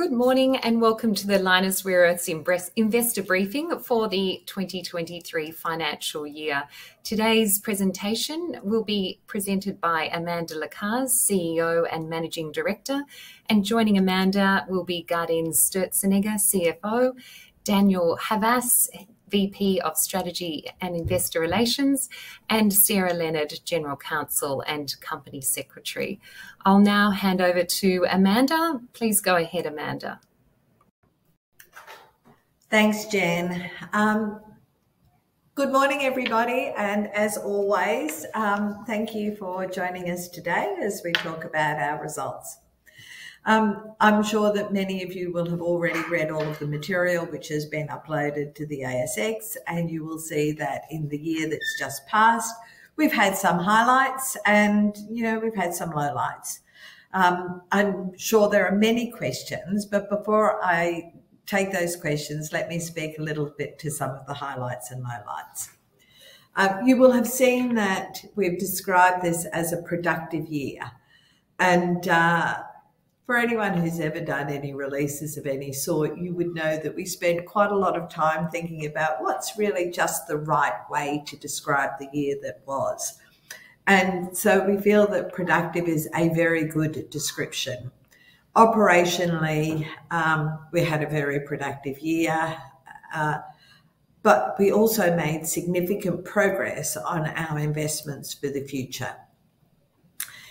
Good morning and welcome to the Lynas Rare Earths Investor Briefing for the 2023 financial year. Today's presentation will be presented by Amanda Lacaze, CEO and Managing Director, and joining Amanda will be Gaudenz Sturzenegger, CFO, Daniel Havas, VP of Strategy and Investor Relations, and Sarah Leonard, General Counsel and Company Secretary. I'll now hand over to Amanda. Please go ahead, Amanda. Thanks, Jen. Um, good morning, everybody, and as always, um, thank you for joining us today as we talk about our results. Um, I'm sure that many of you will have already read all of the material which has been uploaded to the ASX, and you will see that in the year that's just passed, we've had some highlights and, you know, we've had some lowlights. Um, I'm sure there are many questions, but before I take those questions, let me speak a little bit to some of the highlights and lowlights. Um, you will have seen that we've described this as a productive year, and uh, for anyone who's ever done any releases of any sort, you would know that we spend quite a lot of time thinking about what's really just the right way to describe the year that was. And so we feel that productive is a very good description. Operationally, um, we had a very productive year, uh, but we also made significant progress on our investments for the future.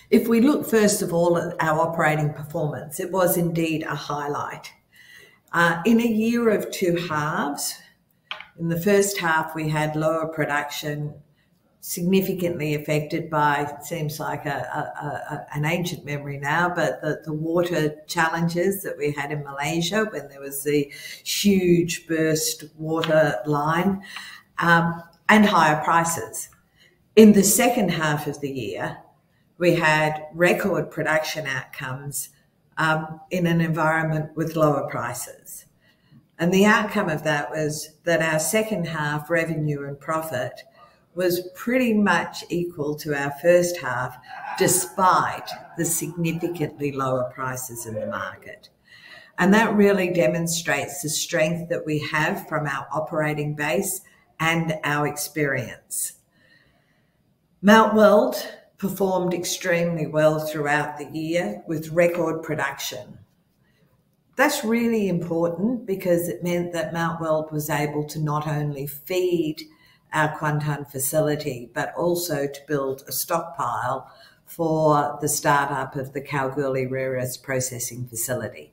If we look first of all at our operating performance, it was indeed a highlight. Uh, in a year of two halves, in the first half, we had lower production, significantly affected by, seems like a an ancient memory now, but the water challenges that we had in Malaysia when there was the huge burst water line, um, and higher prices. In the second half of the year, we had record production outcomes, um, in an environment with lower prices. And the outcome of that was that our second half revenue and profit was pretty much equal to our first half, despite the significantly lower prices in the market. And that really demonstrates the strength that we have from our operating base and our experience. Mount Weld performed extremely well throughout the year with record production. That's really important because it meant that Mount Weld was able to not only feed our Kuantan facility, but also to build a stockpile for the startup of the Kalgoorlie Rare Earths Processing Facility.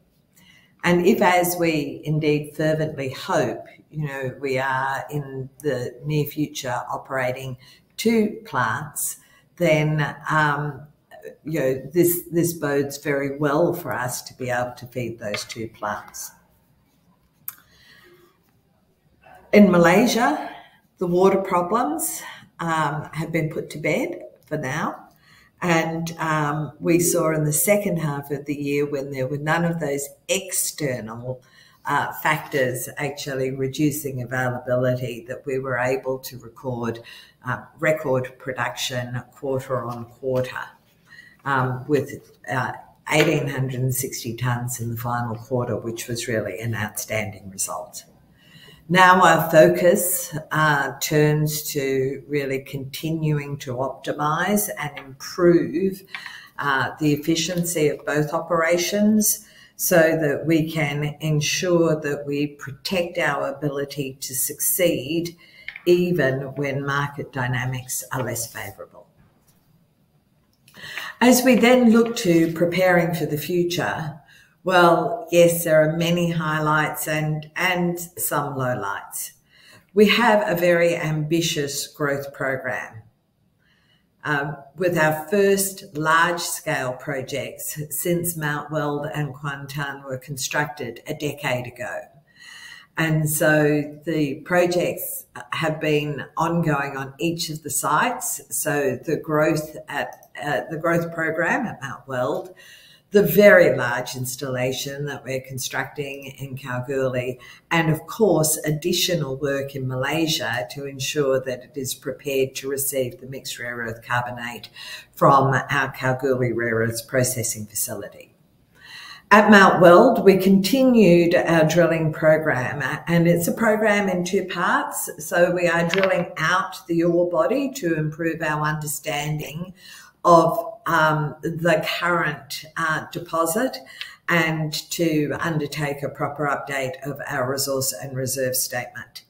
And if, as we indeed fervently hope, you know, we are in the near future operating two plants, then, um, you know, this this bodes very well for us to be able to feed those two plants. In Malaysia, the water problems um, have been put to bed for now. And um, we saw in the second half of the year when there were none of those external Uh, factors actually reducing availability, that we were able to record uh, record production quarter-on-quarter um, with uh, 1,860 tons in the final quarter, which was really an outstanding result. Now our focus turns to really continuing to optimize and improve the efficiency of both operations so that we can ensure that we protect our ability to succeed even when market dynamics are less favorable. As we then look to preparing for the future, well, yes, there are many highlights and and some lowlights. We have a very ambitious growth program Um, with our first large-scale projects since Mount Weld and Kuantan were constructed a decade ago. And so the projects have been ongoing on each of the sites. So the growth uh, program at Mount Weld, the very large installation that we're constructing in Kalgoorlie, and of course, additional work in Malaysia to ensure that it is prepared to receive the Mixed Rare Earth Carbonate from our Kalgoorlie Rare Earths Processing Facility. At Mount Weld, we continued our drilling program, and it's a program in two parts. So we are drilling out the ore body to improve our understanding of um, the current uh, deposit and to undertake a proper update of our resource and reserve statement.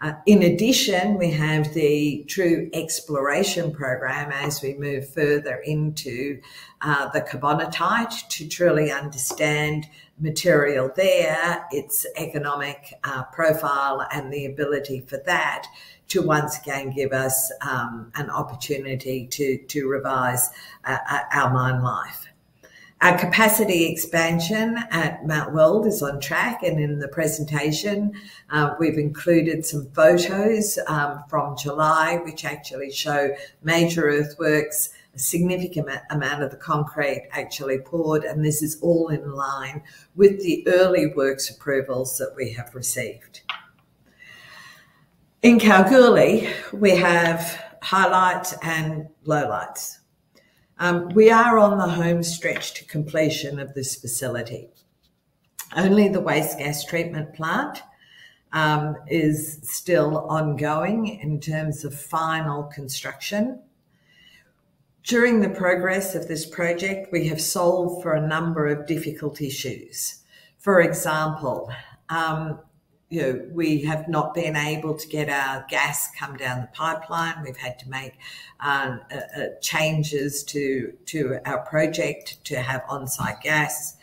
Uh, in addition, we have the true exploration program as we move further into uh, the carbonatite to truly understand material there, its economic uh, profile, and the ability for that to once again give us um, an opportunity to, to revise uh, uh, our mine life. Our capacity expansion at Mount Weld is on track, and in the presentation, uh, we've included some photos um, from July, which actually show major earthworks, a significant amount of the concrete actually poured, and this is all in line with the early works approvals that we have received. In Kalgoorlie, we have highlights and lowlights. Um, we are on the home stretch to completion of this facility. Only the waste gas treatment plant um, is still ongoing in terms of final construction. During the progress of this project, we have solved for a number of difficult issues. For example, um, you know, we have not been able to get our gas come down the pipeline. We've had to make uh, uh, changes to to our project to have on-site gas.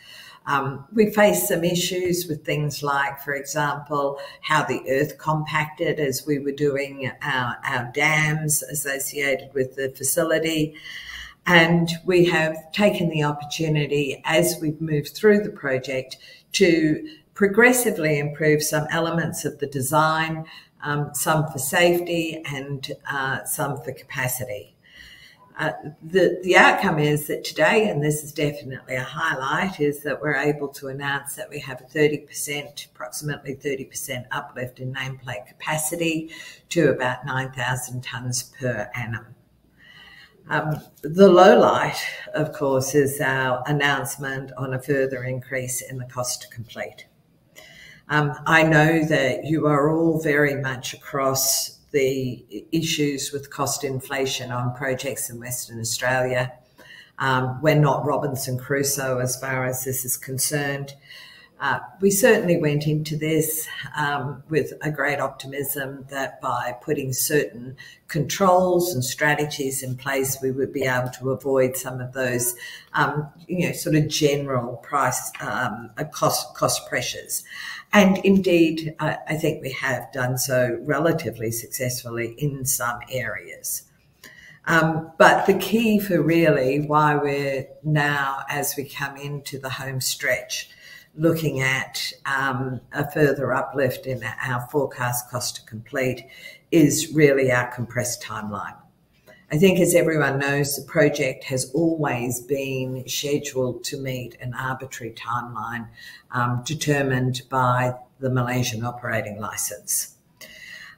Um, we face some issues with things like, for example, how the earth compacted as we were doing our, our dams associated with the facility. And we have taken the opportunity as we've moved through the project to progressively improve some elements of the design, um, some for safety and uh, some for capacity. Uh, the, the outcome is that today, and this is definitely a highlight, is that we're able to announce that we have a 30%, approximately 30% uplift in nameplate capacity to about 9,000 tonnes per annum. Um, the low light, of course, is our announcement on a further increase in the cost to complete. Um, I know that you are all very much across the issues with cost inflation on projects in Western Australia. Um, we're not Robinson Crusoe as far as this is concerned. Uh, we certainly went into this um, with a great optimism that by putting certain controls and strategies in place, we would be able to avoid some of those, um, you know, sort of general price um, cost cost pressures. And indeed, I, I think we have done so relatively successfully in some areas. Um, but the key for really why we're now, as we come into the home stretch, looking at um, a further uplift in our forecast cost to complete is really our compressed timeline. I think, as everyone knows, the project has always been scheduled to meet an arbitrary timeline um, determined by the Malaysian operating license.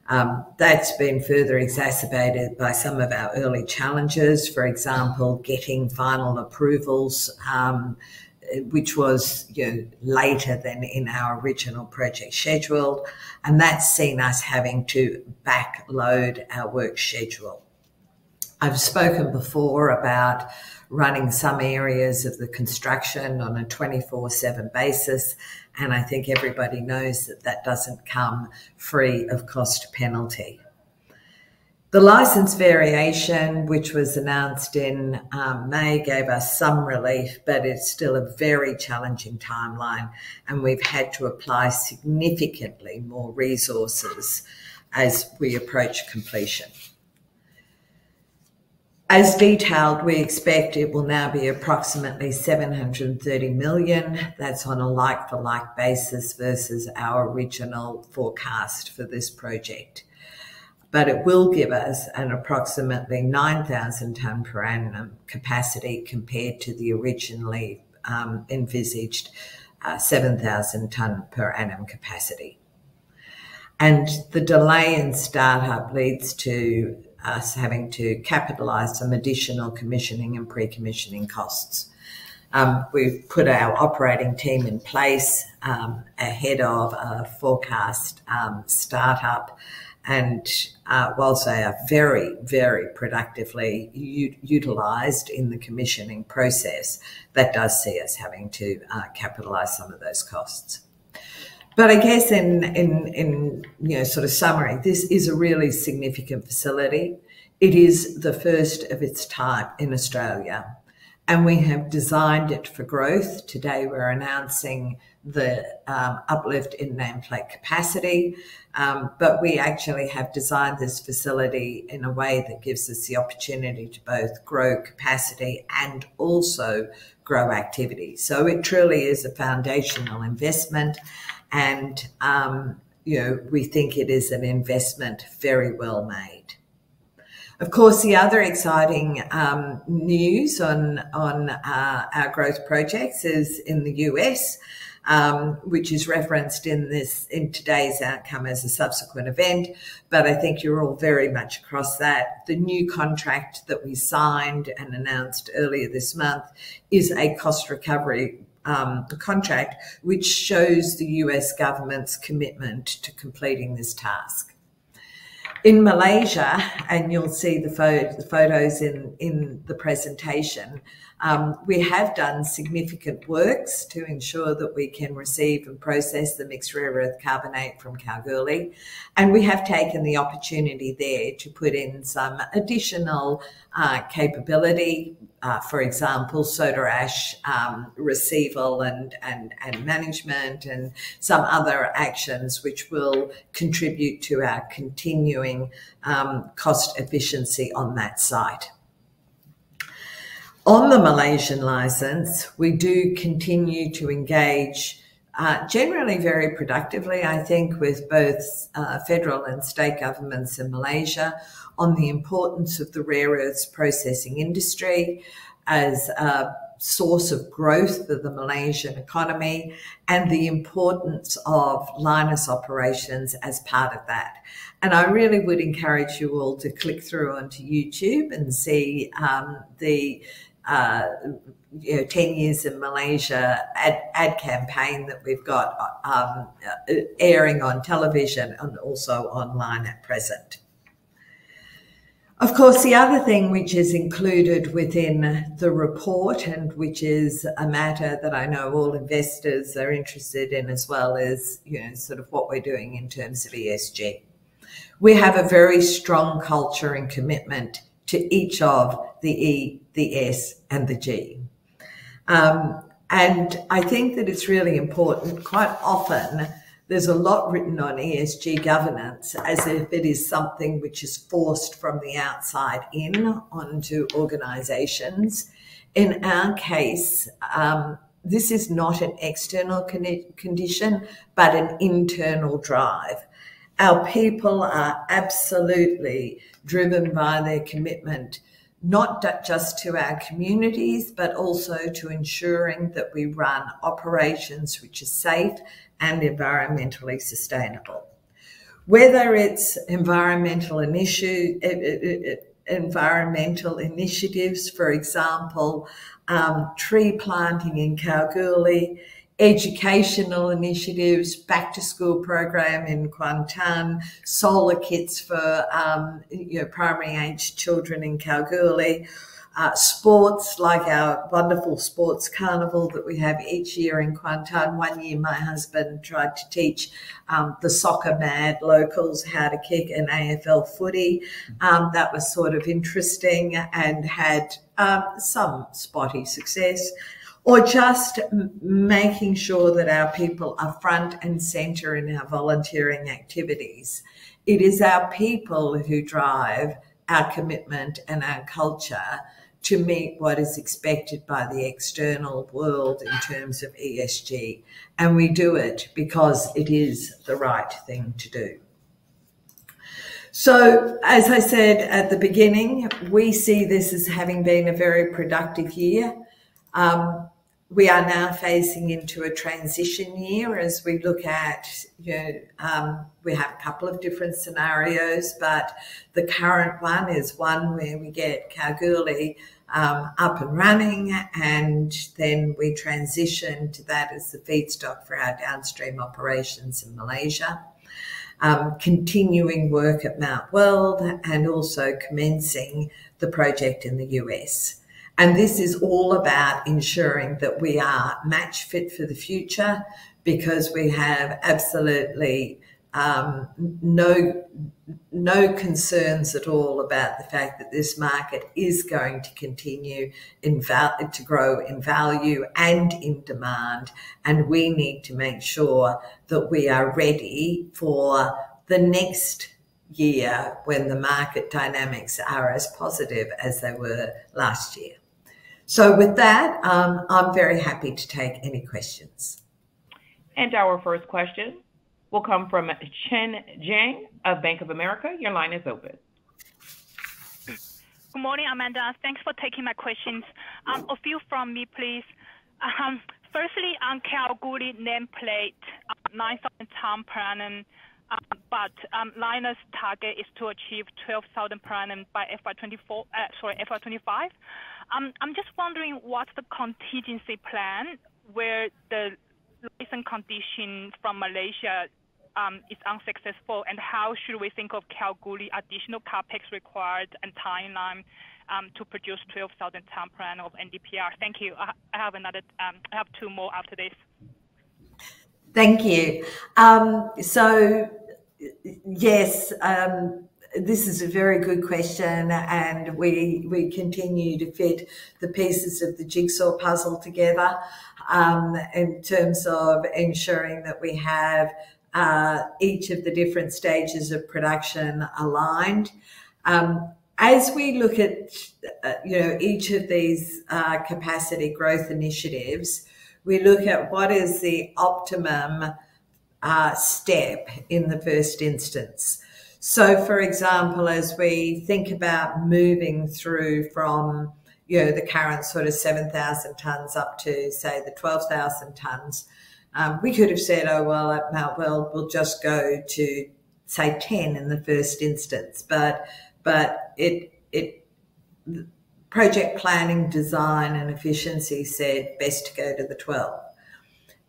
Um, that's been further exacerbated by some of our early challenges, for example, getting final approvals um, which was you know, later than in our original project schedule. And that's seen us having to backload our work schedule. I've spoken before about running some areas of the construction on a 24 7 basis. And I think everybody knows that that doesn't come free of cost penalty. The license variation, which was announced in um, May, gave us some relief, but it's still a very challenging timeline, and we've had to apply significantly more resources as we approach completion. As detailed, we expect it will now be approximately 730 million. That's on a like for like basis versus our original forecast for this project but it will give us an approximately 9,000 tonne per annum capacity compared to the originally um, envisaged uh, 7,000 tonne per annum capacity. And the delay in startup leads to us having to capitalise some additional commissioning and pre-commissioning costs. Um, we've put our operating team in place um, ahead of a forecast um, startup and uh, whilst they are very, very productively utilised in the commissioning process, that does see us having to uh, capitalise some of those costs. But I guess in, in, in, you know, sort of summary, this is a really significant facility. It is the first of its type in Australia and we have designed it for growth. Today we're announcing the um, uplift in nameplate capacity, um, but we actually have designed this facility in a way that gives us the opportunity to both grow capacity and also grow activity. So it truly is a foundational investment and um, you know, we think it is an investment very well made. Of course, the other exciting um, news on on uh, our growth projects is in the US, um, which is referenced in this in today's outcome as a subsequent event. But I think you're all very much across that. The new contract that we signed and announced earlier this month is a cost recovery um, contract, which shows the US government's commitment to completing this task in Malaysia, and you'll see the, the photos in, in the presentation, um, we have done significant works to ensure that we can receive and process the mixed rare earth carbonate from Kalgoorlie. And we have taken the opportunity there to put in some additional uh, capability, uh, for example, soda ash um, receival and, and, and management and some other actions which will contribute to our continuing um, cost efficiency on that site. On the Malaysian license, we do continue to engage uh, generally very productively, I think, with both uh, federal and state governments in Malaysia on the importance of the rare earths processing industry as a source of growth for the Malaysian economy and the importance of Lynas operations as part of that. And I really would encourage you all to click through onto YouTube and see um, the uh, you know, 10 years in Malaysia ad, ad campaign that we've got um, airing on television and also online at present. Of course, the other thing which is included within the report and which is a matter that I know all investors are interested in as well is, you know, sort of what we're doing in terms of ESG. We have a very strong culture and commitment to each of the E, the S, and the G. Um, and I think that it's really important. Quite often, there's a lot written on ESG governance as if it is something which is forced from the outside in onto organizations. In our case, um, this is not an external con condition, but an internal drive. Our people are absolutely driven by their commitment, not just to our communities, but also to ensuring that we run operations which are safe and environmentally sustainable. Whether it's environmental eh, environmental initiatives, for example, um, tree planting in Kalgoorlie, educational initiatives, back to school program in Kuantan, solar kits for um, you know, primary age children in Kalgoorlie, uh, sports like our wonderful sports carnival that we have each year in Kuantan. One year, my husband tried to teach um, the soccer mad locals how to kick an AFL footy. Um, that was sort of interesting and had um, some spotty success or just making sure that our people are front and center in our volunteering activities. It is our people who drive our commitment and our culture to meet what is expected by the external world in terms of ESG. And we do it because it is the right thing to do. So, as I said at the beginning, we see this as having been a very productive year. Um, we are now facing into a transition year as we look at, you know, um, we have a couple of different scenarios, but the current one is one where we get Kalgoorlie um, up and running, and then we transitioned to that as the feedstock for our downstream operations in Malaysia. Um, continuing work at Mount Weld and also commencing the project in the US. And this is all about ensuring that we are match fit for the future because we have absolutely um, no no concerns at all about the fact that this market is going to continue in val- to grow in value and in demand, and we need to make sure that we are ready for the next year when the market dynamics are as positive as they were last year. So, with that, um, I'm very happy to take any questions. And our first question will come from Chen Jiang of Bank of America. Your line is open. Good morning, Amanda. Thanks for taking my questions. Um, a few from me, please. Um, firstly, on Kalgoorlie nameplate, uh, 9,000 ton per annum, um, but Lynas target is to achieve 12,000 per annum by FY 24, uh, sorry, FY 25. I'm just wondering what's the contingency plan where the license condition from Malaysia um, is unsuccessful, and how should we think of Kalgoorlie additional CapEx required and timeline um, to produce 12,000 ton per annum of NdPr? Thank you. I have another. Um, I have two more after this. Thank you. Um, so, yes, um, this is a very good question, and we continue to fit the pieces of the jigsaw puzzle together um, in terms of ensuring that we have uh, each of the different stages of production aligned. Um, as we look at uh, you know each of these uh, capacity growth initiatives, we look at what is the optimum uh, step in the first instance. So, for example, as we think about moving through from you know the current sort of 7,000 tonnes up to say the 12,000 tonnes, um, we could have said, oh well, at Mount Weld we'll just go to say 10 in the first instance, but but it it project planning, design, and efficiency said best to go to the 12.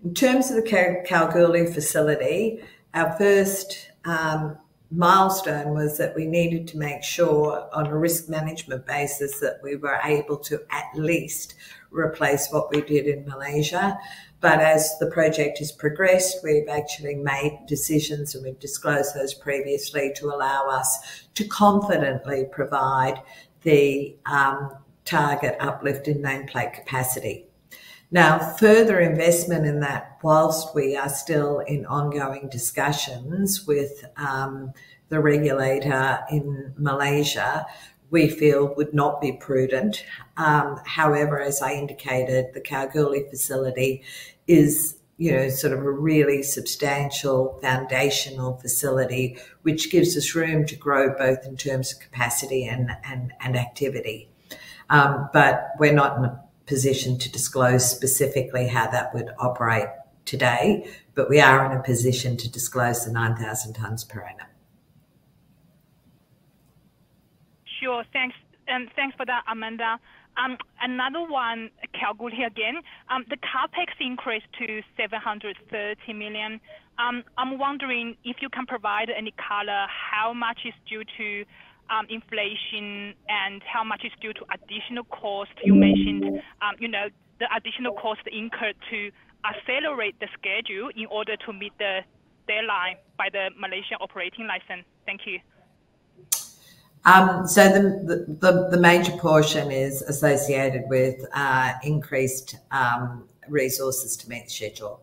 In terms of the Kalgoorlie facility, our first um, milestone was that we needed to make sure on a risk management basis that we were able to at least replace what we did in Malaysia. But as the project has progressed, we've actually made decisions and we've disclosed those previously to allow us to confidently provide the um, target uplift in nameplate capacity. Now, further investment in that, whilst we are still in ongoing discussions with um, the regulator in Malaysia, we feel would not be prudent. Um, however, as I indicated, the Kalgoorlie facility is you know, sort of a really substantial foundational facility, which gives us room to grow both in terms of capacity and, and, and activity. Um, but we're not in a position to disclose specifically how that would operate today, but we are in a position to disclose the 9,000 tonnes per annum. Sure. Thanks. and Thanks for that, Amanda. Um, another one, Kalgoorlie here again. Um, the CapEx increased to 730 million. Um, I'm wondering if you can provide any color, how much is due to um, inflation and how much is due to additional cost? You mentioned, um, you know, the additional cost incurred to accelerate the schedule in order to meet the deadline by the Malaysian operating license. Thank you. Um, so the, the, the major portion is associated with uh, increased um, resources to meet the schedule.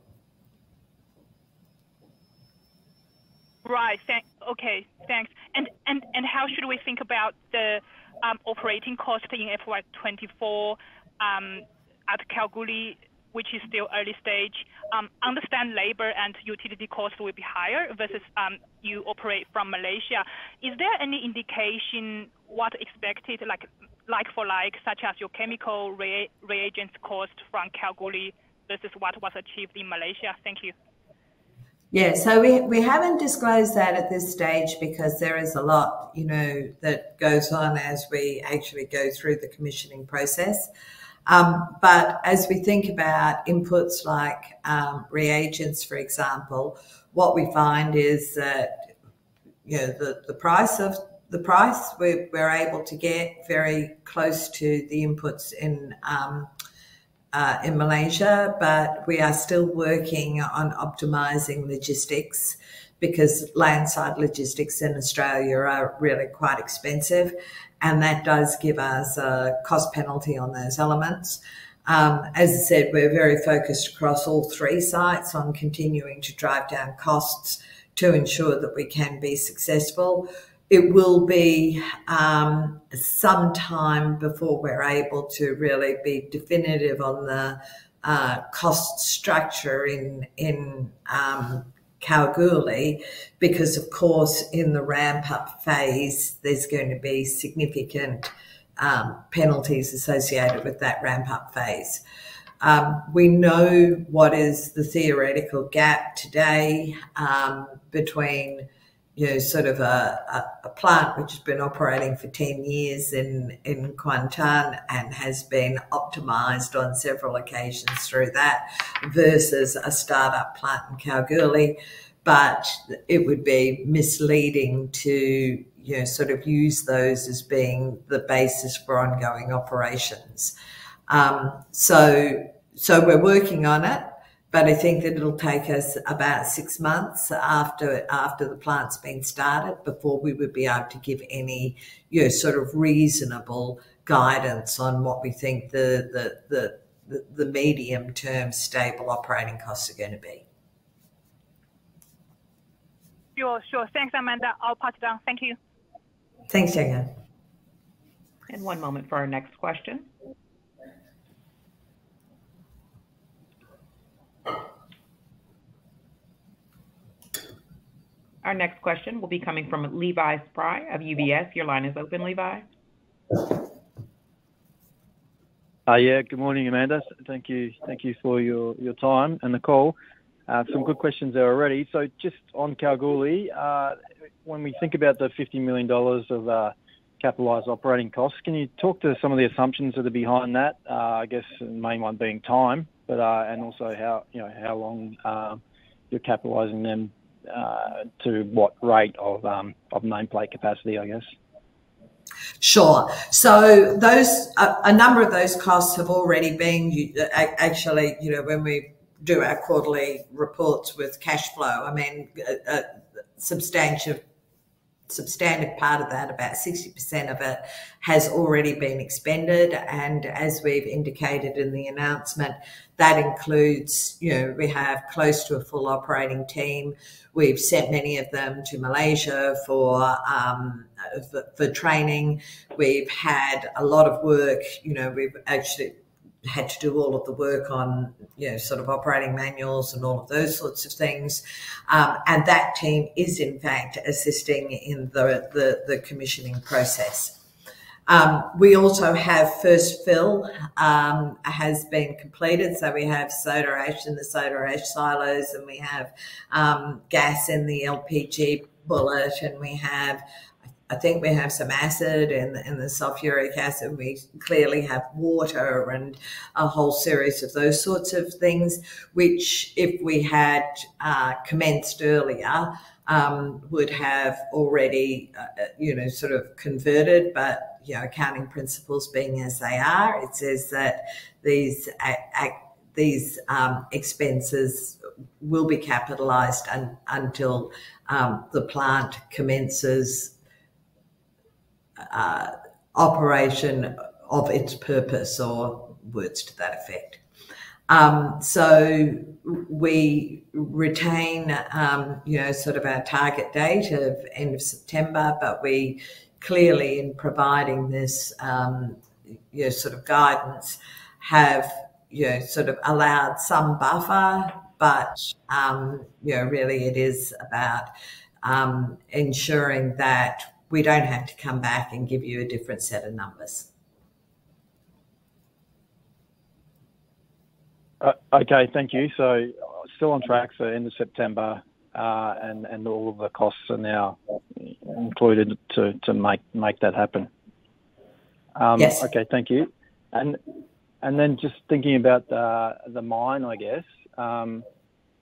Right. Thank, okay. Thanks. And and and how should we think about the um, operating cost in FY24 um, at Kalgoorlie, which is still early stage? Um, understand labor and utility costs will be higher versus um, you operate from Malaysia. Is there any indication what expected, like like for like, such as your chemical rea reagents cost from Kalgoorlie versus what was achieved in Malaysia? Thank you. Yeah, so we, we haven't disclosed that at this stage because there is a lot, you know, that goes on as we actually go through the commissioning process. Um, but as we think about inputs like um, reagents, for example, what we find is that you know the, the price of the price we're, we're able to get very close to the inputs in um, uh, in Malaysia, but we are still working on optimizing logistics because landside logistics in Australia are really quite expensive, and that does give us a cost penalty on those elements. Um, as I said, we're very focused across all three sites on continuing to drive down costs to ensure that we can be successful it will be um, some time before we're able to really be definitive on the uh, cost structure in in um, Kalgoorlie, because of course in the ramp up phase there's going to be significant um, penalties associated with that ramp up phase. Um, we know what is the theoretical gap today um, between you know, sort of a, a, a, plant which has been operating for 10 years in, in Kuantan and has been optimized on several occasions through that versus a startup plant in Kalgoorlie. But it would be misleading to, you know, sort of use those as being the basis for ongoing operations. Um, so, so we're working on it but I think that it'll take us about six months after after the plant's been started before we would be able to give any you know sort of reasonable guidance on what we think the the the, the, the medium term stable operating costs are going to be. Sure, sure. Thanks, Amanda. I'll pass it down. Thank you. Thanks, Jenga. And one moment for our next question. Our next question will be coming from Levi Spry of UBS. Your line is open, Levi. Uh, yeah, good morning, Amanda. Thank you, thank you for your, time and the call. Uh, some good questions there already. So just on Kalgoorlie, uh, when we think about the $50 million of uh, capitalised operating costs, can you talk to some of the assumptions that are behind that? I guess the main one being time, but and also how you know how long you're capitalising them to what rate of um, of nameplate capacity, I guess? Sure. So those a, a, number of those costs have already been actually, you know, when we do our quarterly reports with cash flow, I mean, a, a substantial substantive part of that, about 60% of it, has already been expended. And as we've indicated in the announcement, that includes, you know, we have close to a full operating team. We've sent many of them to Malaysia for, um, for, for training. We've had a lot of work, you know, we've actually had to do all of the work on, you know, sort of operating manuals and all of those sorts of things. Um, and that team is, in fact, assisting in the, the, the commissioning process. Um, we also have first fill um, has been completed, so we have soda ash in the soda ash silos, and we have um, gas in the LPG bullet, and we have I think we have some acid and, and the sulfuric acid. We clearly have water and a whole series of those sorts of things, which, if we had uh, commenced earlier, um, would have already, uh, you know, sort of converted. But, you know, accounting principles being as they are, it says that these these um, expenses will be capitalised un- until um, the plant commences uh, operation of its purpose or words to that effect. Um, so we retain, um, you know, sort of our target date of end of September, but we clearly, in providing this, um, you know, sort of guidance, have you know sort of allowed some buffer, but um, you know, really, it is about um, ensuring that we don't have to come back and give you a different set of numbers. Uh, okay, thank you. So still on track for end of September uh, and all of the costs are now included to make that happen. Um, yes. Okay. Thank you. And then just thinking about uh, the mine, I guess, um,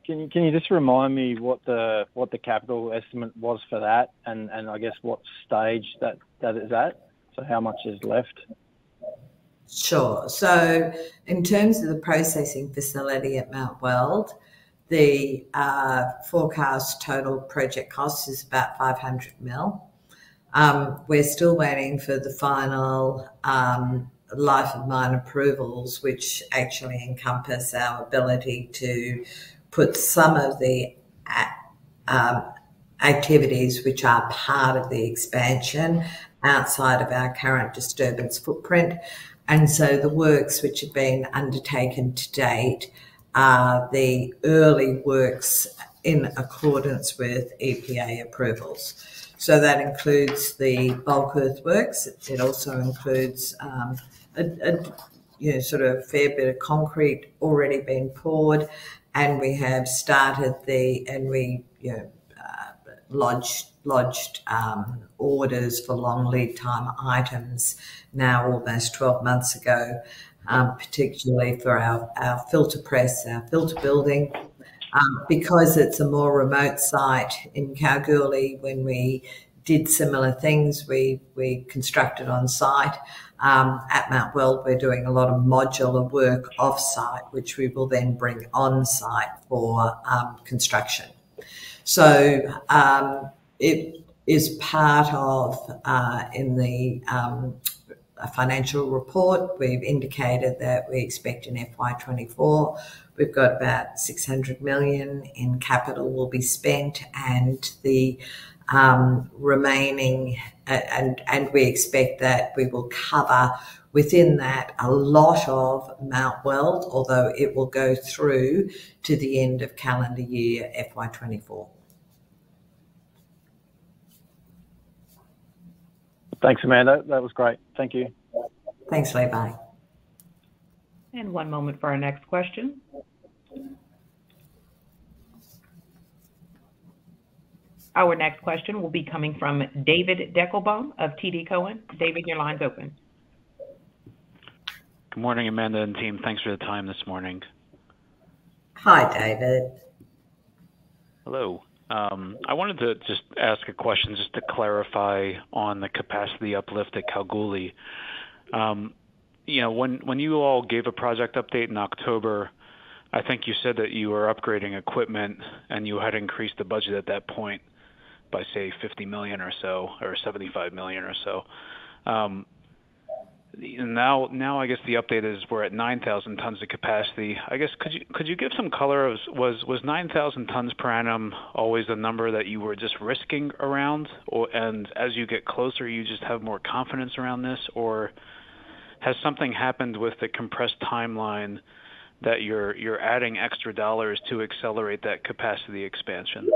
can you can you just remind me what the what the capital estimate was for that and and I guess what stage that, that is at? So how much is left? Sure. So in terms of the processing facility at Mount Weld, the uh, forecast total project cost is about 500 million. Um, we're still waiting for the final um, life of mine approvals, which actually encompass our ability to put some of the um, activities which are part of the expansion outside of our current disturbance footprint. And so the works which have been undertaken to date are the early works in accordance with EPA approvals. So that includes the bulk earthworks. It also includes um, you know, sort of a fair bit of concrete already been poured, and we have started the and we you know, uh, lodged um, orders for long lead time items now almost 12 months ago, um, particularly for our filter press, our filter building. Um, because it's a more remote site in Kalgoorlie, when we did similar things, we we constructed on-site. Um, at Mount Weld, we're doing a lot of modular work off-site, which we will then bring on-site for um, construction. So um, it is part of uh, in the financial report, we've indicated that we expect in FY24 we've got about 600 million in capital will be spent and the Um, remaining. And, and we expect that we will cover within that a lot of Mount Weld, although it will go through to the end of calendar year FY24. Thanks, Amanda. That was great. Thank you. Thanks, Levi. And one moment for our next question. Our next question will be coming from David Deckelbaum of TD Cowen. David, your line's open. Good morning, Amanda and team. Thanks for the time this morning. Hi, David. Hello. Um, I wanted to just ask a question just to clarify on the capacity uplift at Kalgoorlie. Um, you know, when you all gave a project update in October, I think you said that you were upgrading equipment and you had increased the budget at that point by, say, 50 million or so, or 75 million or so. Um now now I guess the update is we're at 9,000 tons of capacity. I guess could you could you give some color? Was was 9,000 tons per annum always the number that you were just risking around? And as you get closer, you just have more confidence around this? Or has something happened with the compressed timeline that you're you're adding extra dollars to accelerate that capacity expansion?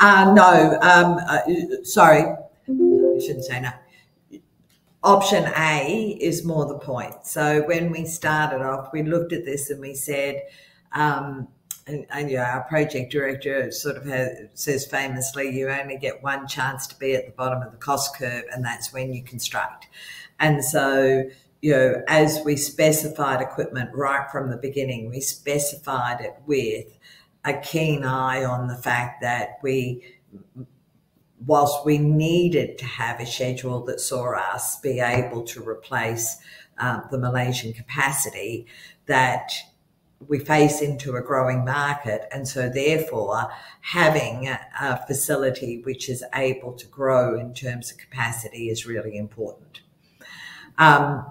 No. um Sorry. I shouldn't say no. Option A is more the point. So when we started off, we looked at this and we said, um, and yeah, our project director sort of says famously, "You only get one chance to be at the bottom of the cost curve, and that's when you construct." And so, you know, as we specified equipment right from the beginning, we specified it with a keen eye on the fact that we, whilst we needed to have a schedule that saw us be able to replace um, the Malaysian capacity, that we face into a growing market, and so therefore, having a facility which is able to grow in terms of capacity is really important. Um,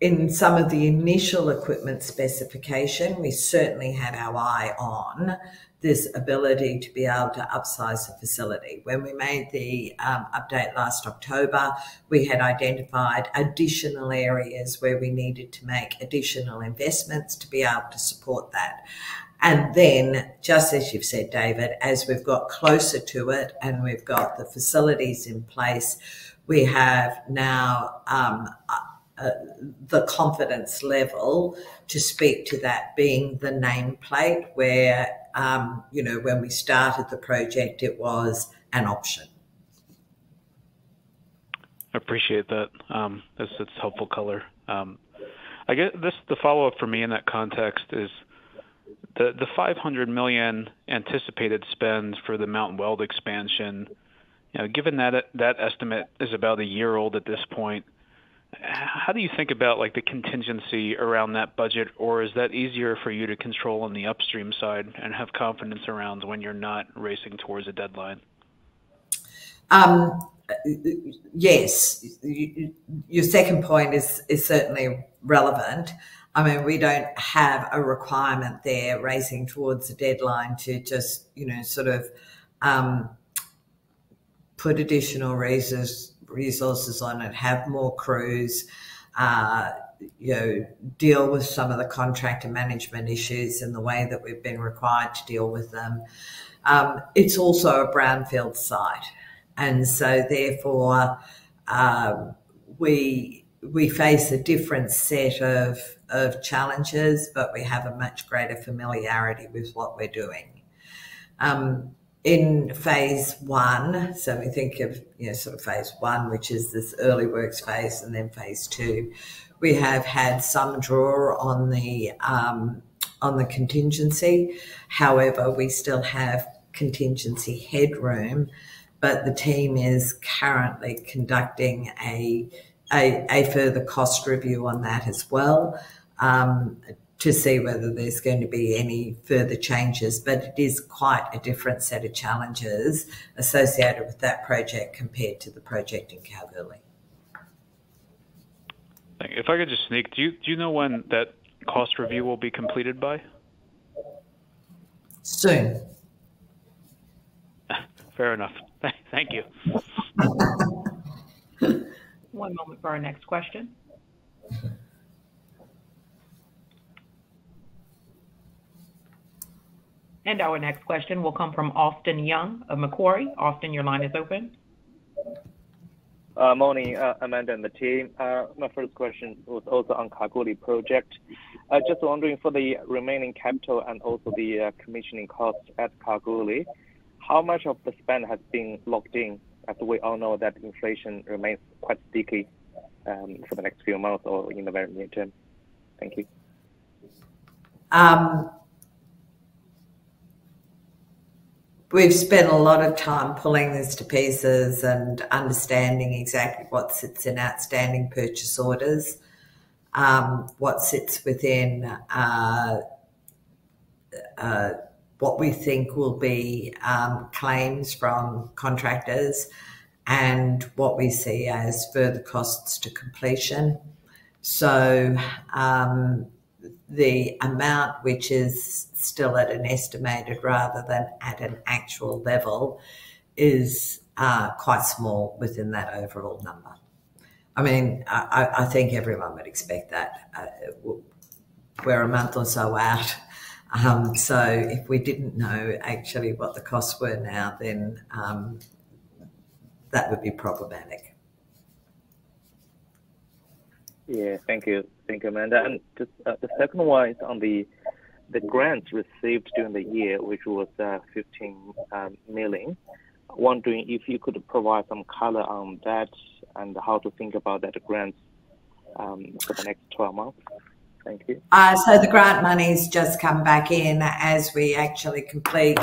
In some of the initial equipment specification, we certainly had our eye on this ability to be able to upsize the facility. When we made the um, update last October, we had identified additional areas where we needed to make additional investments to be able to support that. And then, just as you've said, David, as we've got closer to it and we've got the facilities in place, we have now um, the confidence level to speak to that being the nameplate where, um, you know, when we started the project, it was an option. I appreciate that. Um, that's helpful color. Um, I guess the follow-up for me in that context is the the 500 million anticipated spend for the Mount Weld expansion. You know, given that that estimate is about a year old at this point, how do you think about, like, the contingency around that budget? Or is that easier for you to control on the upstream side and have confidence around when you're not racing towards a deadline? Um, yes. Your second point is is certainly relevant. I mean, we don't have a requirement there racing towards a deadline to just, you know, sort of, um, put additional resources on it, have more crews, uh, you know, deal with some of the contractor management issues in the way that we've been required to deal with them. Um, it's also a brownfield site, and so therefore, um, we we face a different set of challenges, but we have a much greater familiarity with what we're doing. Um, In phase one, so we think of, you know, sort of phase one, which is this early works phase, and then phase two, we have had some draw on the um, on the contingency. However, we still have contingency headroom, but the team is currently conducting a a further cost review on that as well, to see whether there's going to be any further changes. But it is quite a different set of challenges associated with that project compared to the project in Kalgoorlie. If I could just sneak, do you know when that cost review will be completed by? Soon. Fair enough. Thank you. One moment for our next question. And our next question will come from Austin Yun of Macquarie. Austin, your line is open. Uh, morning, uh, Amanda and the team. Uh, my first question was also on Kalgoorlie project. Just wondering for the remaining capital and also the commissioning costs at Kalgoorlie, how much of the spend has been locked in, as we all know that inflation remains quite sticky um, for the next few months or in the very near term? Thank you. Um, We've spent a lot of time pulling this to pieces and understanding exactly what sits in outstanding purchase orders, um, what sits within uh, uh, what we think will be um, claims from contractors and what we see as further costs to completion. Um, The amount which is still at an estimated rather than at an actual level is uh, quite small within that overall number. I mean, I think everyone would expect that. Uh, we're a month or so out, um, so if we didn't know actually what the costs were now, then um, that would be problematic. Yeah. Thank you. Thank you, Amanda. Just uh, the second one is on the the grants received during the year, which was uh, 15 um, million. Wondering if you could provide some color on that and how to think about that grants um, for the next 12 months. Thank you. Uh, so the grant money's just come back in as we actually complete.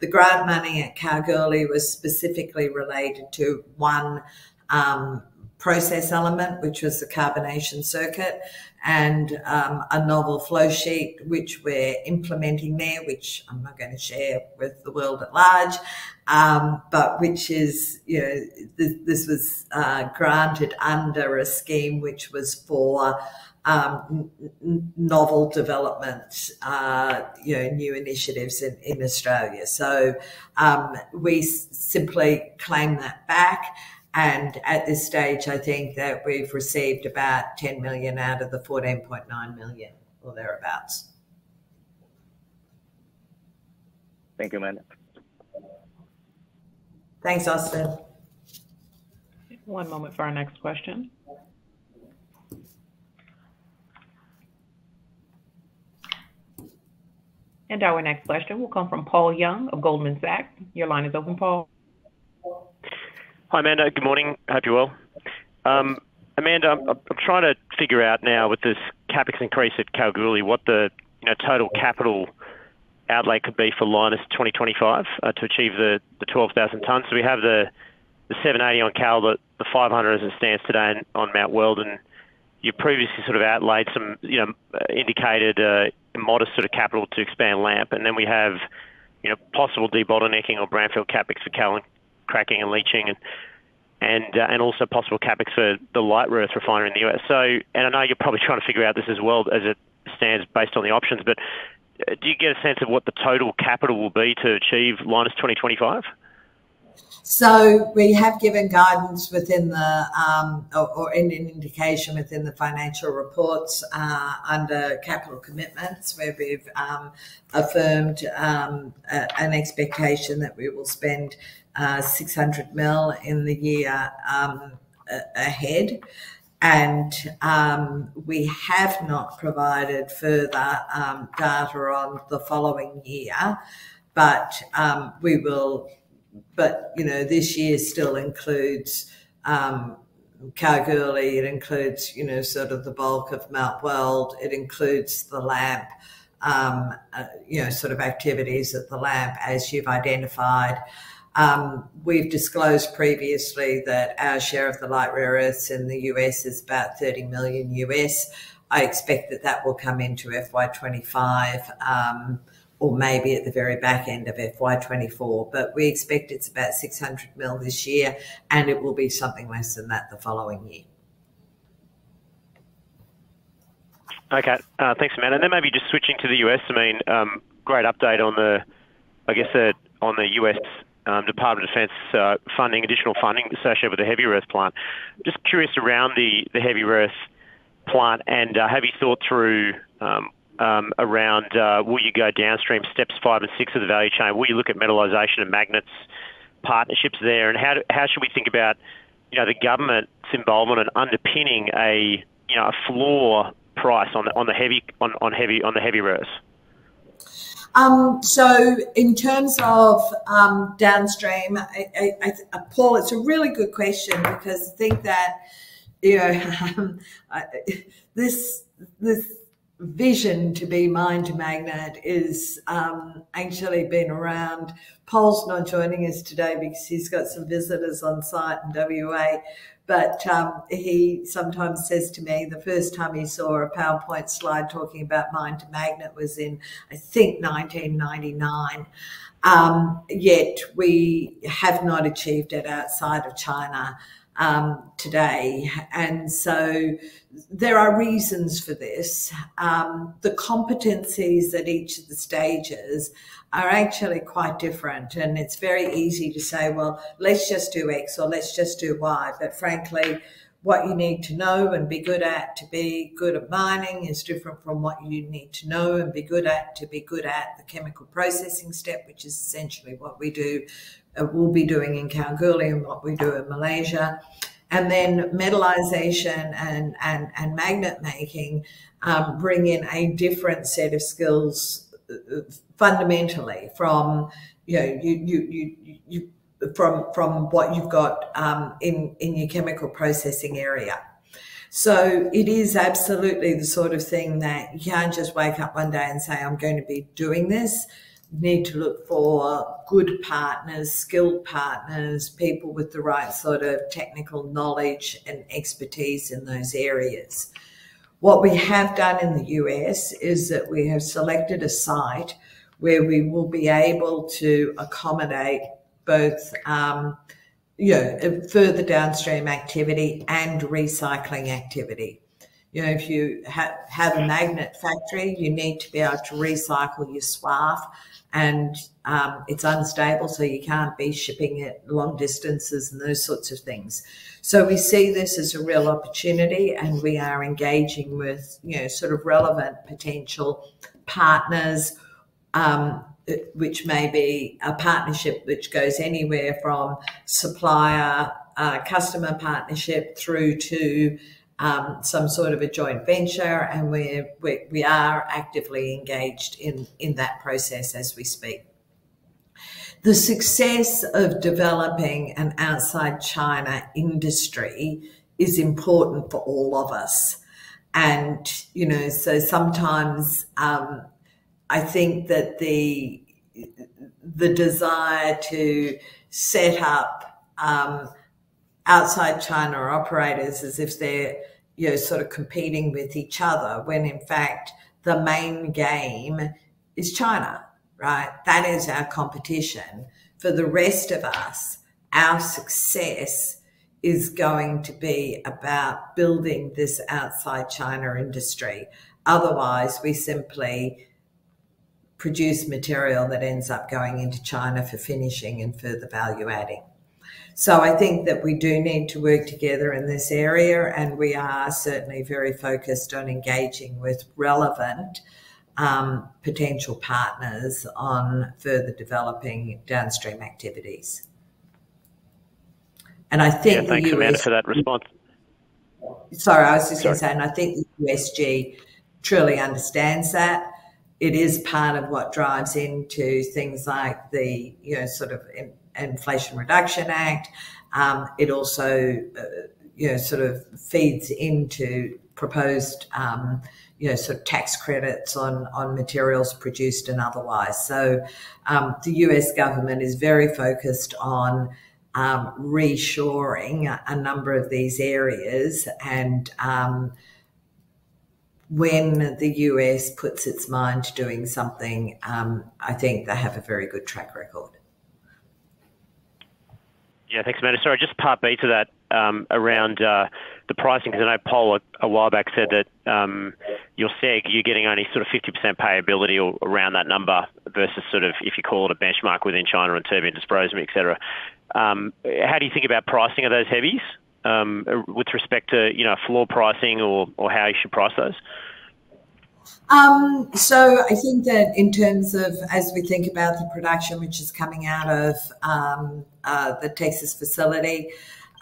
The grant money at Kalgoorlie was specifically related to one um, process element, which was the carbonation circuit, and um, a novel flow sheet which we're implementing there, which I'm not gonna share with the world at large. Um, but which is, you know, this was uh, granted under a scheme which was for um, novel development, uh, you know, new initiatives in Australia. So we simply claim that back, and at this stage, I think that we've received about 10 million out of the 14.9 million or thereabouts. Thank you, Amanda. Thanks, Austin. One moment for our next question. And our next question will come from Paul Young of Goldman Sachs. Your line is open, Paul. Hi, Amanda. Good morning. Hope you're well. Um, Amanda, I'm trying to figure out now with this CapEx increase at Kalgoorlie, what the, you know, total capital outlay could be for Lynas 2025 uh, to achieve the 12,000 tons. So we have the 780 on Kal, the 500 as it stands today on Mount Weld, and you previously sort of outlaid some, you know, indicated uh, modest sort of capital to expand LAMP. And then we have, you know, possible debottlenecking or brownfield CapEx for Kal cracking and leaching and and uh, and also possible CapEx for the light rare earth refinery in the U.S. So, and I know you're probably trying to figure out this as well as it stands based on the options, but uh, do you get a sense of what the total capital will be to achieve Lynas 2025? So We have given guidance within the um, or an indication within the financial reports uh, under capital commitments, where we've um, affirmed um, an expectation that we will spend Uh, 600 million in the year um, ahead. And um, we have not provided further um, data on the following year, but um, we will. But you know, this year still includes Kalgoorlie. It includes, you know, sort of the bulk of Mount Weld. It includes the LAMP, uh, you know, sort of activities at the LAMP as you've identified. Um, we've disclosed previously that our share of the light rare earths in the U.S. is about 30 million US. I expect that that will come into FY 2025, um, or maybe at the very back end of FY24. But We expect it's about 600 mil this year, and it will be something less than that the following year. Okay. Uh, thanks, Amanda. And then maybe just switching to the U.S. I mean, um, great update on the, I guess, on the U.S. Um, Department of Defense uh, funding, additional funding associated with the heavy earth plant. Just curious around the the heavy earth plant, and uh, have you thought through um, um, around uh, will you go downstream steps five and six of the value chain? Will you look at metallization and magnets partnerships there? And how how should we think about, you know, the government's involvement and underpinning a, you know, a floor price on the heavy on on heavy on the heavy Um, rare earths? In terms of um, downstream, Paul, it's a really good question because I think that, you know, um, this this vision to be mind to magnet is actually been around. Pol's not joining us today because he's got some visitors on site in WA. But um, he sometimes says to me the first time he saw a PowerPoint slide talking about mine to magnet was in, I think, 1999. Um, yet we have not achieved it outside of China um, today. And so there are reasons for this. The competencies at each of the stages are actually quite different, and it's very easy to say, "Well, let's just do X or let's just do Y." But frankly, what you need to know and be good at to be good at mining is different from what you need to know and be good at to be good at the chemical processing step, which is essentially what we do, uh, we'll be doing in Kalgoorlie and what we do in Malaysia. And then metallization and magnet making um, bring in a different set of skills fundamentally from, you know, from from what you've got um, in your chemical processing area. So it is absolutely the sort of thing that you can't just wake up one day and say, "I'm going to be doing this." You need to look for good partners, skilled partners, people with the right sort of technical knowledge and expertise in those areas. What we have done in the U.S. is that we have selected a site where we will be able to accommodate both, um, you know, further downstream activity and recycling activity. You know, if you have a magnet factory, you need to be able to recycle your swarf and um, it's unstable, so you can't be shipping it long distances and those sorts of things. So we see this as a real opportunity, and we are engaging with, you know, sort of relevant potential partners, um, which may be a partnership which goes anywhere from supplier uh, customer partnership through to um, some sort of a joint venture, and we are actively engaged in, in that process as we speak. The success of developing an outside China industry is important for all of us. And, you know, so sometimes um, I think that the the desire to set up um, outside China operators as if they're you know, sort of competing with each other, when in fact the main game is China, right? That is our competition. For the rest of us, our success is going to be about building this outside China industry. Otherwise, we simply produce material that ends up going into China for finishing and further value adding. So I think that we do need to work together in this area, and we are certainly very focused on engaging with relevant Um, potential partners on further developing downstream activities. And I think the U.S. Amanda, for that response. Sorry, I was just going to say, and I think the USG truly understands that. It is part of what drives into things like the you know sort of Inflation Reduction Act. Um, it also uh, you know sort of feeds into proposed um, sort of tax credits on on materials produced and otherwise. So um, the U.S. government is very focused on um, reshoring a number of these areas. And um, when the U.S. puts its mind to doing something, um, I think they have a very good track record. Yeah, thanks, Amanda. Sorry, just part B to that um, around uh, the pricing, because I know Pol a while back said that your SEG, you're getting only sort of 50% payability around that number versus sort of, if you call it a benchmark within China and terbium dysprosium, cetera. Um, how do you think about pricing of those heavies um, with respect to you know, floor pricing or how you should price those? Um so I think that in terms of, as we think about the production which is coming out of um, uh, the Texas facility,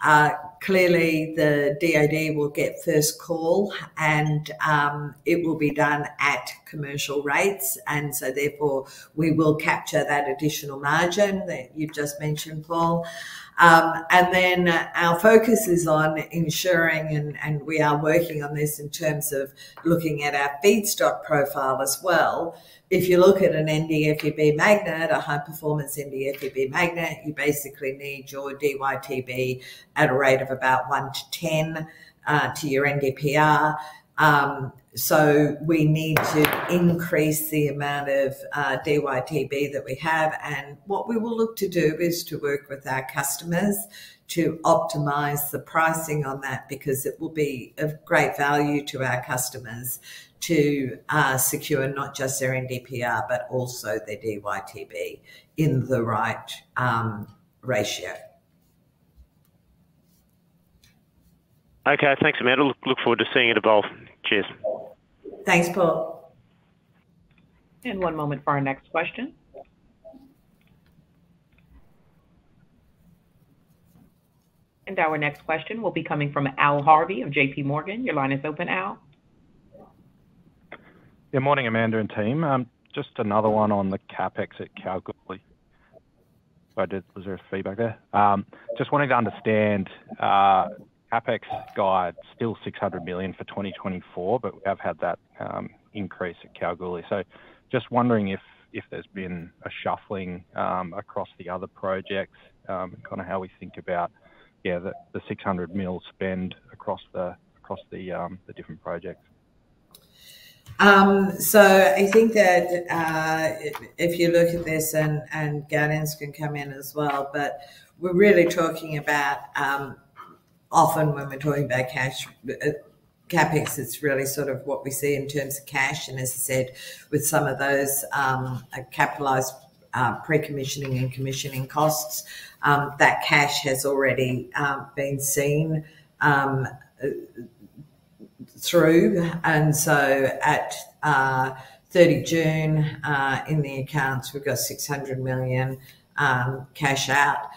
Uh, clearly the DOD will get first call, and um, it will be done at commercial rates. And so therefore, we will capture that additional margin that you've just mentioned, Paul. Um, our focus is on ensuring, and we are working on this in terms of looking at our feedstock profile as well. If you look at an NdFeB magnet, a high-performance NdFeB magnet, you basically need your DyTb at a rate of about 1:10 uh, to your NdPr. Um, So we need to increase the amount of uh, DyTb that we have. And what we will look to do is to work with our customers to optimize the pricing on that because it will be of great value to our customers to uh, secure not just their NdPr, but also their DyTb in the right um, ratio. Okay, thanks, Amanda. Look forward to seeing it evolve. Cheers. Thanks, Paul. And one moment for our next question. And our next question will be coming from Al Harvey of J.P. Morgan. Your line is open, Al. Good morning, Amanda and team. Um, just another one on the CapEx at Kalgoorlie. Was there feedback there? Um, just wanting to understand uh, CapEx guide, still 600 million for 2024, but we have had that um, increase at Kalgoorlie. So just wondering if if there's been a shuffling um, across the other projects, um, kind of how we think about, yeah, the 600 million spend across the across the the different projects. So I think that uh, if you look at this, and Gaudenz can come in as well, but we're really talking about often when we're talking about cash, uh, CapEx, it's really sort of what we see in terms of cash. And as I said, with some of those um, uh, capitalized uh, pre-commissioning and commissioning costs, um, that cash has already um, been seen through. And so at 30 June in the accounts, we've got 600 million cash out.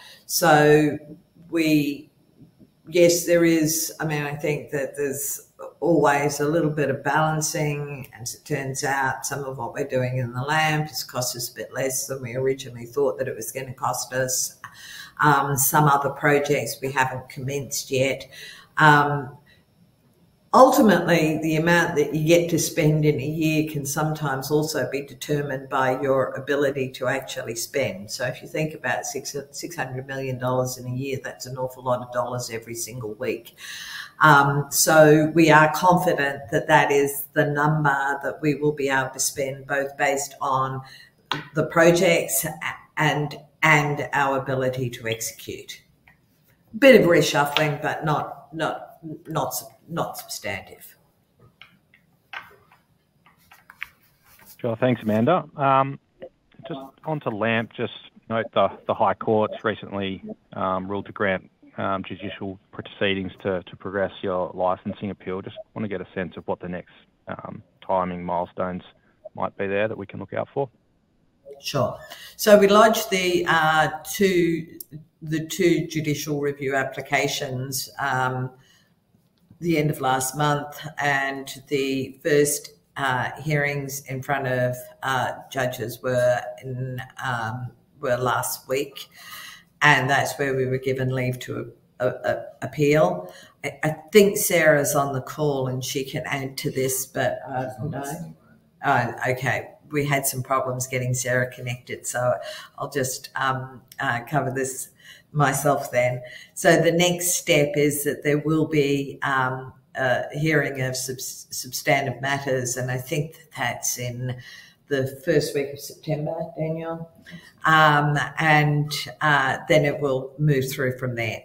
Yes, there is. I mean, I think that there's always a little bit of balancing. As it turns out, some of what we're doing in the LAMP has cost us a bit less than we originally thought that it was going to cost us. Um, some other projects we haven't commenced yet. Um, ultimately, the amount that you get to spend in a year can sometimes also be determined by your ability to actually spend. So if you think about six, $600 million in a year, that's an awful lot of dollars every single week. Um, so we are confident that that is the number that we will be able to spend both based on the projects and and our ability to execute. Bit of reshuffling, but not not not not substantive. Sure. Thanks, Amanda. Um, just onto LAMP, just note the, the High Court's recently um, ruled to grant um, judicial proceedings to, to progress your licensing appeal. Just want to get a sense of what the next um, timing milestones might be there that we can look out for. Sure. So we lodged the uh, two the two judicial review applications um, the end of last month, and the first uh, hearings in front of uh, judges were in um, were last week, and that's where we were given leave to a, a, appeal. I, I, think Sarah's on the call and she can add to this, but uh, no. Uh, okay, we had some problems getting Sarah connected, so I'll just um, uh, cover this myself then. So the next step is that there will be um, a hearing of sub- substantive matters, and I think that that's in the first week of September, Daniel, um, and uh, then it will move through from there.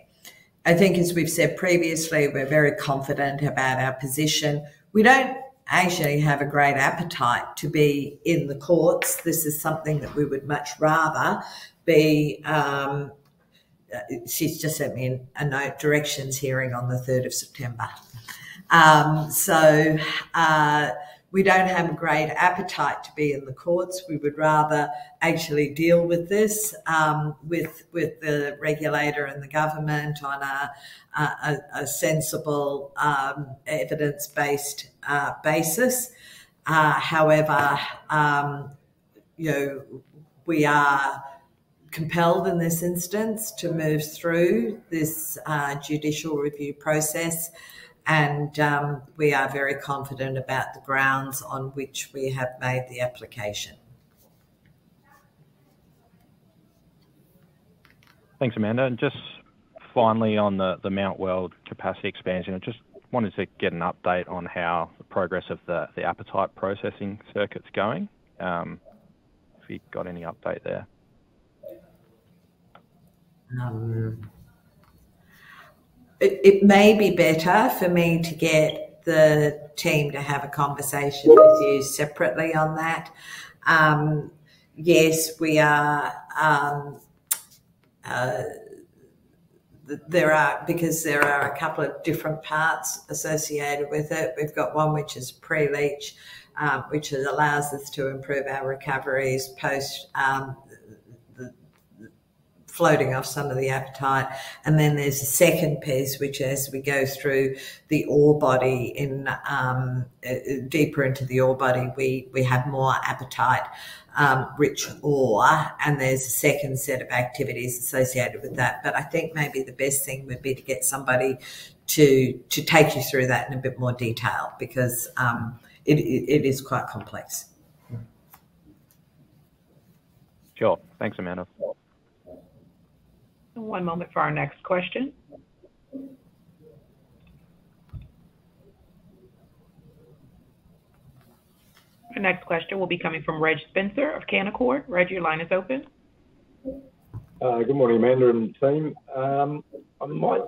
I think, as we've said previously, we're very confident about our position. We don't actually have a great appetite to be in the courts. This is something that we would much rather be. Um, uh, she's just sent me a note directions hearing on the 3rd of September. Um, so uh, we don't have a great appetite to be in the courts. We would rather actually deal with this um, with with the regulator and the government on a, a, a sensible um, evidence based uh, basis. Uh, however, um, you know, we are compelled in this instance to move through this uh, judicial review process. And um, we are very confident about the grounds on which we have made the application. Thanks, Amanda. And just finally on the, the Mount Weld capacity expansion, I just wanted to get an update on how the progress of the, the apatite processing circuit's going. Um, if you've got any update there. Um, it, it may be better for me to get the team to have a conversation with you separately on that. Um, yes, we are. Um, uh, there are because there are a couple of different parts associated with it. We've got one which is pre-leach, um, which allows us to improve our recoveries post um, floating off some of the apatite. And then there's a second piece, which as we go through the ore body in um, uh, deeper into the ore body, we, we have more apatite Um, rich ore, and there's a second set of activities associated with that. But I think maybe the best thing would be to get somebody to to take you through that in a bit more detail because um, it, it, it is quite complex. Sure. Thanks, Amanda. One moment for our next question. Our next question will be coming from Reg Spencer of Canaccord. Reg, your line is open. Uh, good morning, Amanda and team. Um, I might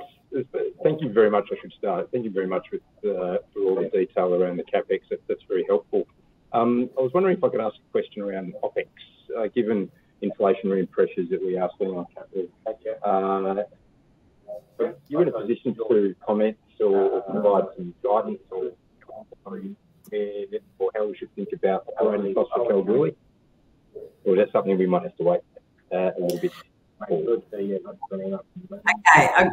thank you very much. I should start. Thank you very much uh, for all the detail around the capex. That's very helpful. Um, I was wondering if I could ask a question around OPEX, uh, given inflationary pressures that we are seeing on capital. Uh, are you in a position to comment or provide some guidance or or how we should think about operating costs for Kalgoorlie? Or is that something we might have to wait uh, a little bit Okay,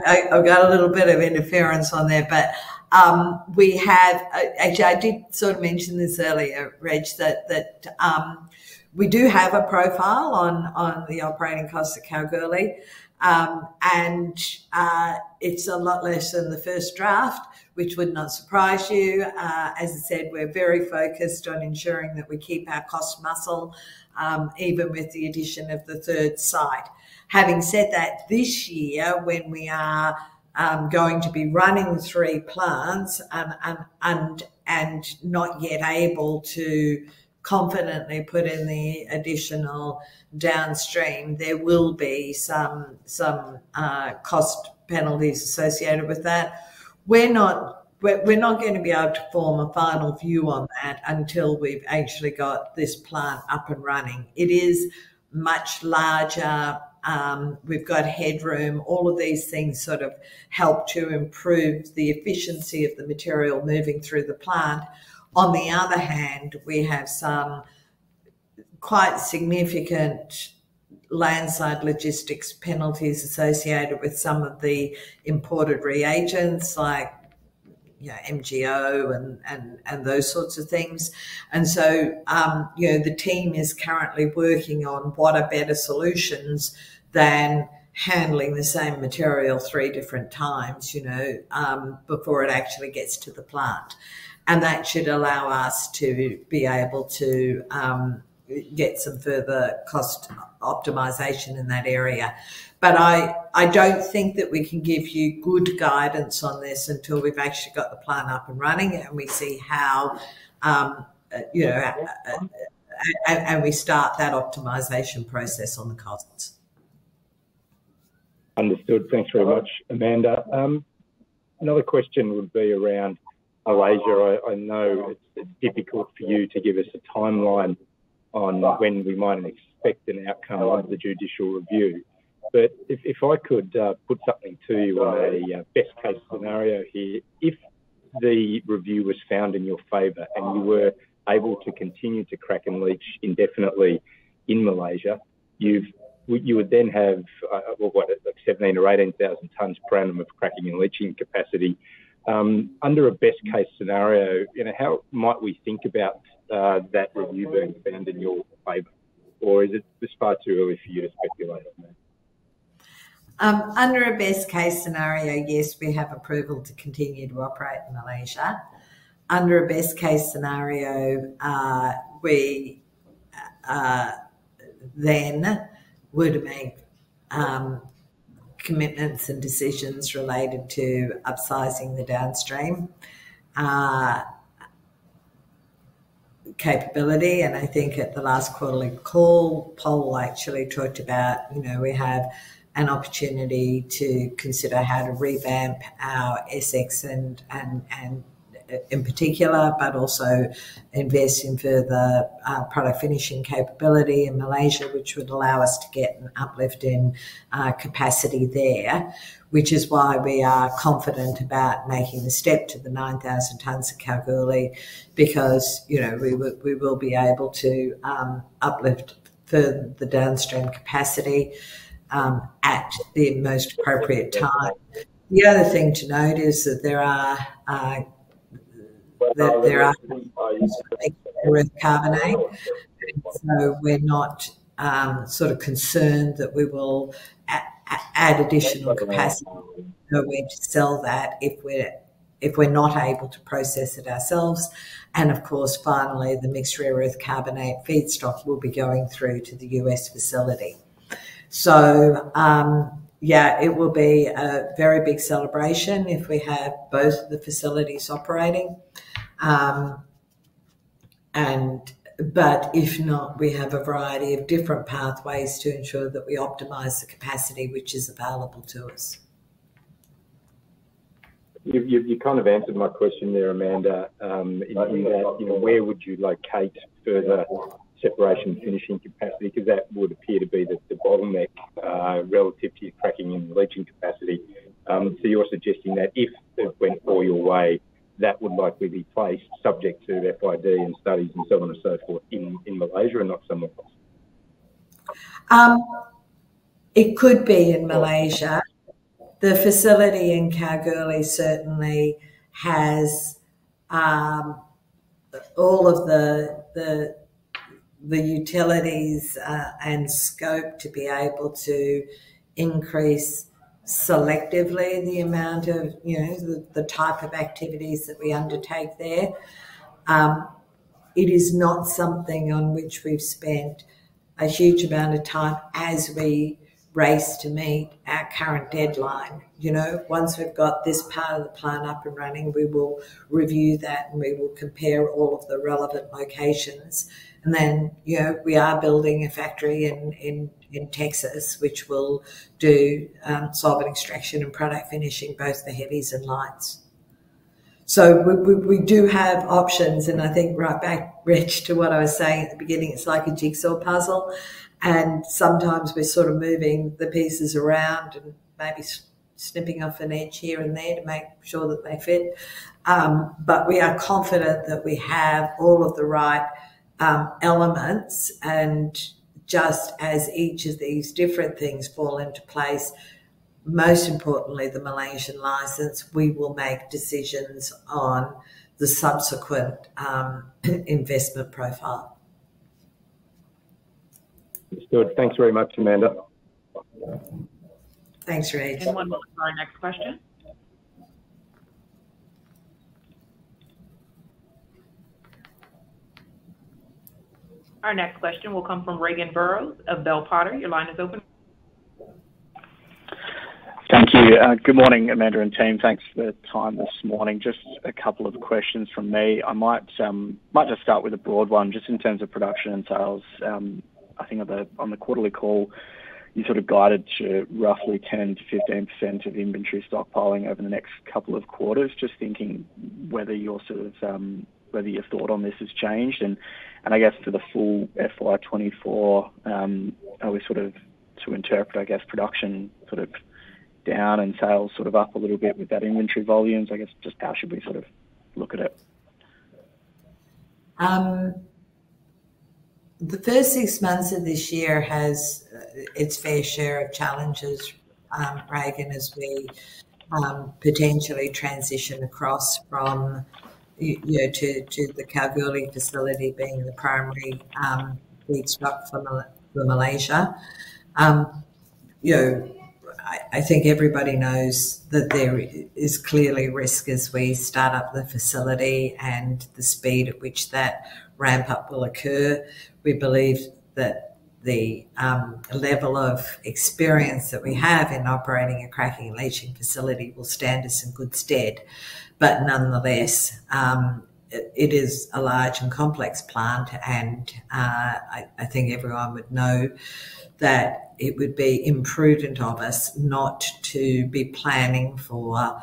I, have got a little bit of interference on there, but um, we have actually I did sort of mention this earlier, Reg, that that um, we do have a profile on on the operating costs at Kalgoorlie, um, and uh, it's a lot less than the first draft, which would not surprise you. Uh, as I said, we're very focused on ensuring that we keep our cost muscle, um, even with the addition of the third site. Having said that, this year, when we are um, going to be running three plants and, and, and, and not yet able to confidently put in the additional downstream, there will be some, some uh, cost penalties associated with that. We're not we're not going to be able to form a final view on that until we've actually got this plant up and running. It is much larger, um, we've got headroom. All of these things sort of help to improve the efficiency of the material moving through the plant. On the other hand, we have some quite significant landside logistics penalties associated with some of the imported reagents like you know, MGO and, and, and those sorts of things. And so, um, you know, the team is currently working on what are better solutions than handling the same material three different times, you know, um, before it actually gets to the plant. And that should allow us to be able to um, get some further cost optimization in that area. But I, I don't think that we can give you good guidance on this until we've actually got the plant up and running and we see how, um, you know, uh, and, and we start that optimization process on the costs. Understood. Thanks very much, Amanda. Um, another question would be around Malaysia. I, know it's, difficult for you to give us a timeline on when we might expect an outcome of the judicial review. But if, I could uh, put something to you on a uh, best case scenario here, if the review was found in your favour and you were able to continue to crack and leach indefinitely in Malaysia, you've you would then have uh, what like 17 or 18,000 tonnes per annum of cracking and leaching capacity. Um, under a best case scenario, you know, how might we think about uh, that review being found in your favour, or is it just far too early for you to speculate on that? Um, under a best case scenario, yes, we have approval to continue to operate in Malaysia. Under a best case scenario, uh, we uh, then would make um, commitments and decisions related to upsizing the downstream uh, capability. And I think at the last quarterly call, Pol actually talked about, you know, we have an opportunity to consider how to revamp our SX and and and in particular, but also invest in further uh, product finishing capability in Malaysia, which would allow us to get an uplift in uh, capacity there. Which is why we are confident about making the step to the 9,000 tonnes of Kalgoorlie, because you know we, we will be able to um, uplift further the downstream capacity um, at the most appropriate time. The other thing to note is that there are uh, that there are earth carbonate, so we're not um, sort of concerned that we will add additional capacity nowhere to sell that if we're if we're not able to process it ourselves. And of course, finally, the mixed rare earth carbonate feedstock will be going through to the US facility. So, um, yeah, it will be a very big celebration if we have both of the facilities operating. Um, and but if not, we have a variety of different pathways to ensure that we optimise the capacity which is available to us. You, you, you kind of answered my question there, Amanda. Um, in, in, that, you know, where would you locate further separation finishing capacity? Because that would appear to be the, the bottleneck uh, relative to your cracking and leaching capacity. Um, so you're suggesting that if it went all your way, that would likely be placed subject to FID and studies and so on and so forth in, in Malaysia and not somewhere else? Um, it could be in Malaysia. The facility in Kalgoorlie certainly has um, all of the the the utilities uh, and scope to be able to increase selectively the amount of you know the, the type of activities that we undertake there. Um, it is not something on which we've spent a huge amount of time as we race to meet our current deadline. You know, once we've got this part of the plan up and running, we will review that and we will compare all of the relevant locations. And then, know, we are building a factory in, in, in Texas, which will do um, solvent extraction and product finishing, both the heavies and lights. So we, we, we, do have options. And I think right back, Rich, to what I was saying at the beginning, it's like a jigsaw puzzle. And sometimes we're sort of moving the pieces around and maybe snipping off an edge here and there to make sure that they fit. Um, but we are confident that we have all of the right um, elements. And just as each of these different things fall into place, most importantly, the Malaysian license, we will make decisions on the subsequent um, investment profile. Good. Thanks very much, Amanda. Thanks, Reg. And one moment for our next question. Our next question will come from Regan Burrows of Bell Potter. Your line is open. Thank you. Uh, good morning, Amanda and team. Thanks for the time this morning. Just a couple of questions from me. I might um, might just start with a broad one, just in terms of production and sales. Um, I think on the on the quarterly call, you sort of guided to roughly 10 to 15 percent of inventory stockpiling over the next couple of quarters. Just thinking whether you're sort of um, whether your thought on this has changed, and and I guess for the full FY24, are we sort of to interpret, I guess, production sort of down and sales sort of up a little bit with that inventory volumes? I guess just how should we sort of look at it? Um, the first six months of this year has uh, its fair share of challenges, um, Regan, as we um, potentially transition across from you know to, to the Kalgoorlie facility being the primary um, feedstock for, for Malaysia. Um, you know, I, I think everybody knows that there is clearly risk as we start up the facility and the speed at which that ramp up will occur. We believe that the um, level of experience that we have in operating a cracking and leaching facility will stand us in good stead. But nonetheless, um, it, it is a large and complex plant, and uh, I, I, think everyone would know that it would be imprudent of us not to be planning for,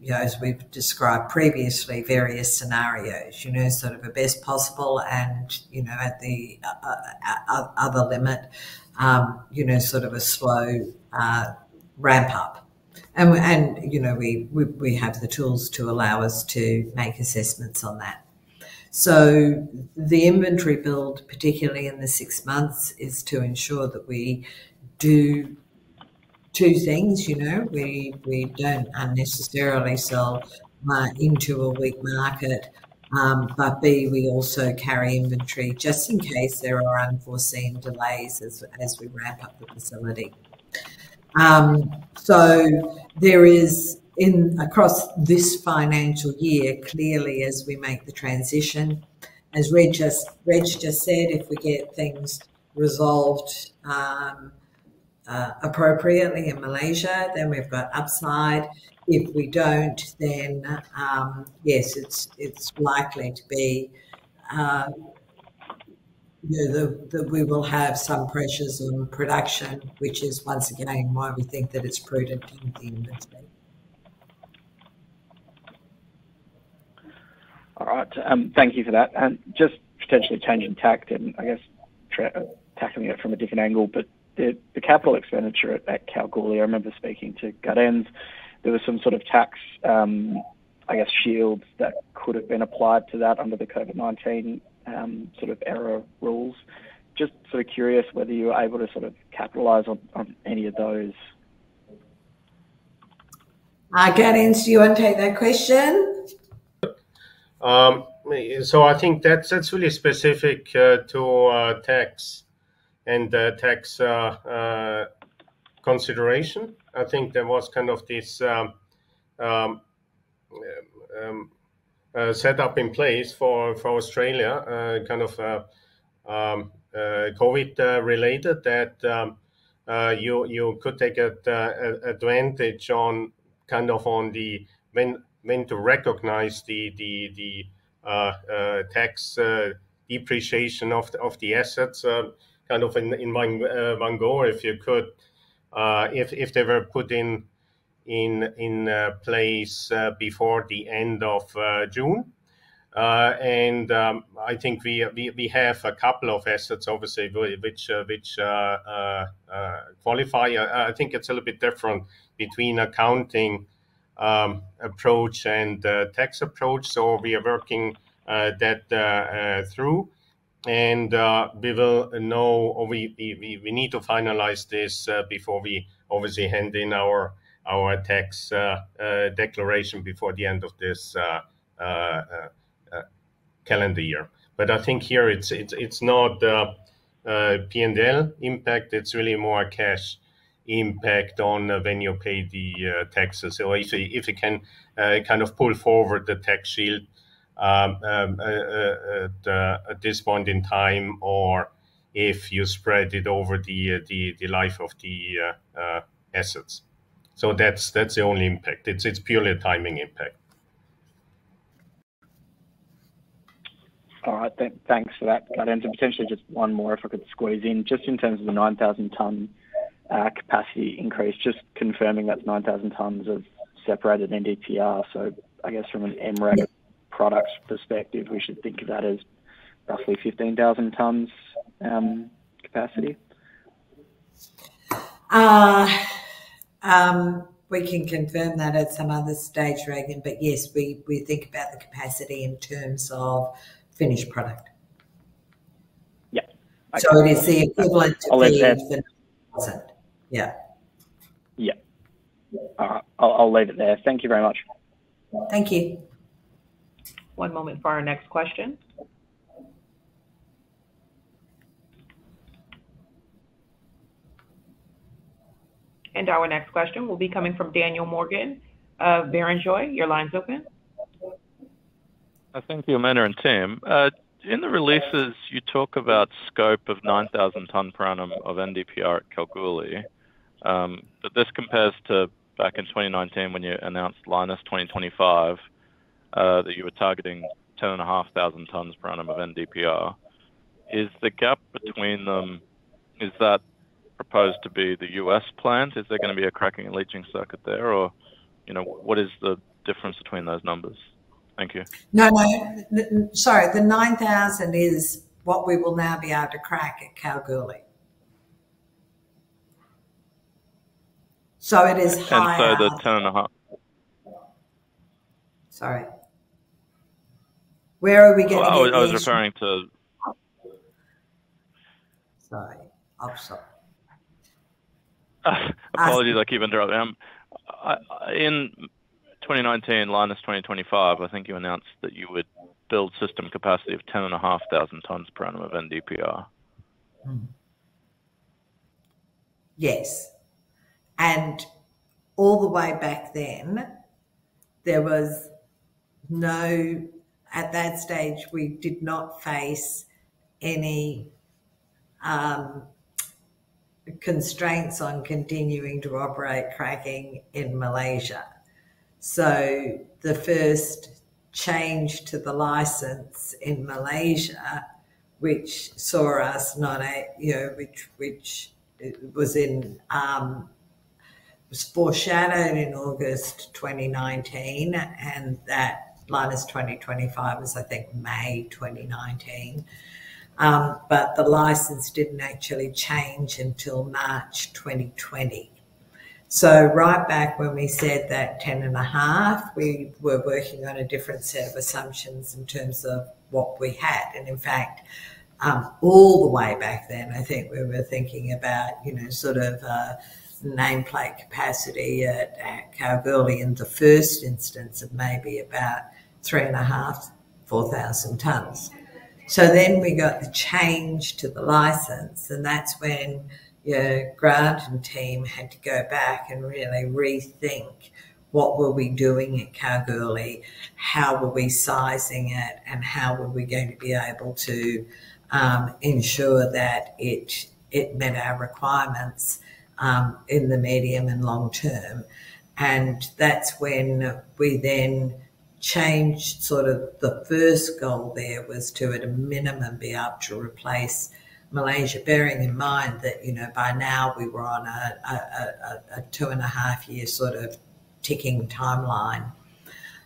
you know, as we've described previously, various scenarios, you know, sort of a best possible and, you know, at the uh, uh, other limit, um, you know, sort of a slow uh, ramp up. And, and you know, we, we, we have the tools to allow us to make assessments on that. So the inventory build, particularly in the six months, is to ensure that we do two things. You know, we we don't unnecessarily sell uh, into a weak market, um, but B, we also carry inventory just in case there are unforeseen delays as as we ramp up the facility. Um, so there is in across this financial year, clearly as we make the transition, as Reg just Reg just said, if we get things resolved um, uh, appropriately in Malaysia, then we've got upside. If we don't, then um, yes, it's it's likely to be. Uh, you know, that we will have some pressures on production, which is once again why we think that it's prudent to the inventory. All right. Um, thank you for that. And just potentially changing tact and I guess tackling it from a different angle, but the, the capital expenditure at, at Kalgoorlie, I remember speaking to Gaudenz, there was some sort of tax, um, I guess, shields that could have been applied to that under the COVID 19 um, sort of error rules. just sort of curious whether you were able to sort of capitalize on any of those. Gaudenz, do you want to take that question? So I think that's really specific to tax and tax uh, uh, consideration. I think there was kind of this um, um, um, uh, setup in place for for Australia, kind of COVID-related, that you you could take advantage on kind of on the when when to recognize the tax depreciation of of the assets kind of in one uh, go, if you could, uh, if if they were put in in in place uh, before the end of June. And um, I think we have a couple of assets, obviously, which which qualify. I think it's a little bit different between accounting um, approach and tax approach. So we are working that through. And uh, we will know or we we need to finalize this uh, before we obviously hand in our our tax uh, declaration before the end of this calendar year. But I think here it's it's it's not P&L impact. It's really more a cash impact on when you pay the taxes. So if you can kind of pull forward the tax shield Um, um, uh, uh, uh, at this point in time or if you spread it over the the the life of the assets. So that's that's the only impact. It's it's purely a timing impact. All right. Thanks for that, Gaudenz. And potentially just one more, if I could squeeze in, just in terms of the 9,000-ton uh, capacity increase, just confirming that's 9,000 tons of separated NdPr. So I guess from an MREC product perspective, we should think of that as roughly 15,000 tons um, capacity? Uh, um, we can confirm that at some other stage, Regan. But yes, we we think about the capacity in terms of finished product. Yeah. So it is the equivalent to the 9,000. Yeah. Yeah. Uh, All right. I'll leave it there. Thank you very much. Thank you. One moment for our next question. And our next question will be coming from Daniel Morgan of Barrenjoey. Your line's open. I thank you, Amanda and team. Uh, in the releases, you talk about scope of 9,000 tonne per annum of NdPr at Kalgoorlie. Um, but this compares to back in 2019 when you announced Lynas 2025 Uh, that you were targeting 10,500 tonnes per annum of NdPr. Is the gap between them, is that proposed to be the U.S. plant? Is there going to be a cracking and leaching circuit there? Or you know what is the difference between those numbers? Thank you. No, no. Sorry. The 9,000 is what we will now be able to crack at Kalgoorlie. So it is higher. And so the 10.5. Sorry. Where are we oh, getting into? I was referring to. Sorry. I'm sorry. Apologies. I keep interrupting. Um, in 2019, Lynas 2025, I think you announced that you would build system capacity of 10,500 tonnes per annum of NdPr. Hmm. Yes. And all the way back then, there was no at that stage, we did not face any constraints on continuing to operate cracking in Malaysia. So the first change to the license in Malaysia, which saw us not a you know which which was in um, was foreshadowed in August 2019, and that Lynas 2025 was, I think, May 2019. But the license didn't actually change until March 2020. So right back when we said that 10.5, we were working on a different set of assumptions in terms of what we had. And in fact, um, all the way back then, I think we were thinking about, you know, sort of uh, nameplate capacity at, at Kalgoorlie in the first instance of maybe about three and a half, four thousand tonnes. So then we got the change to the license, and that's when your Grant and team had to go back and really rethink what were we doing at Kalgoorlie, how were we sizing it, and how were we going to be able to um, ensure that it it met our requirements um, in the medium and long term. And that's when we then changed sort of the first goal there was to at a minimum be able to replace Malaysia, bearing in mind that, you know, by now we were on a, a, a, a two and a half year sort of ticking timeline.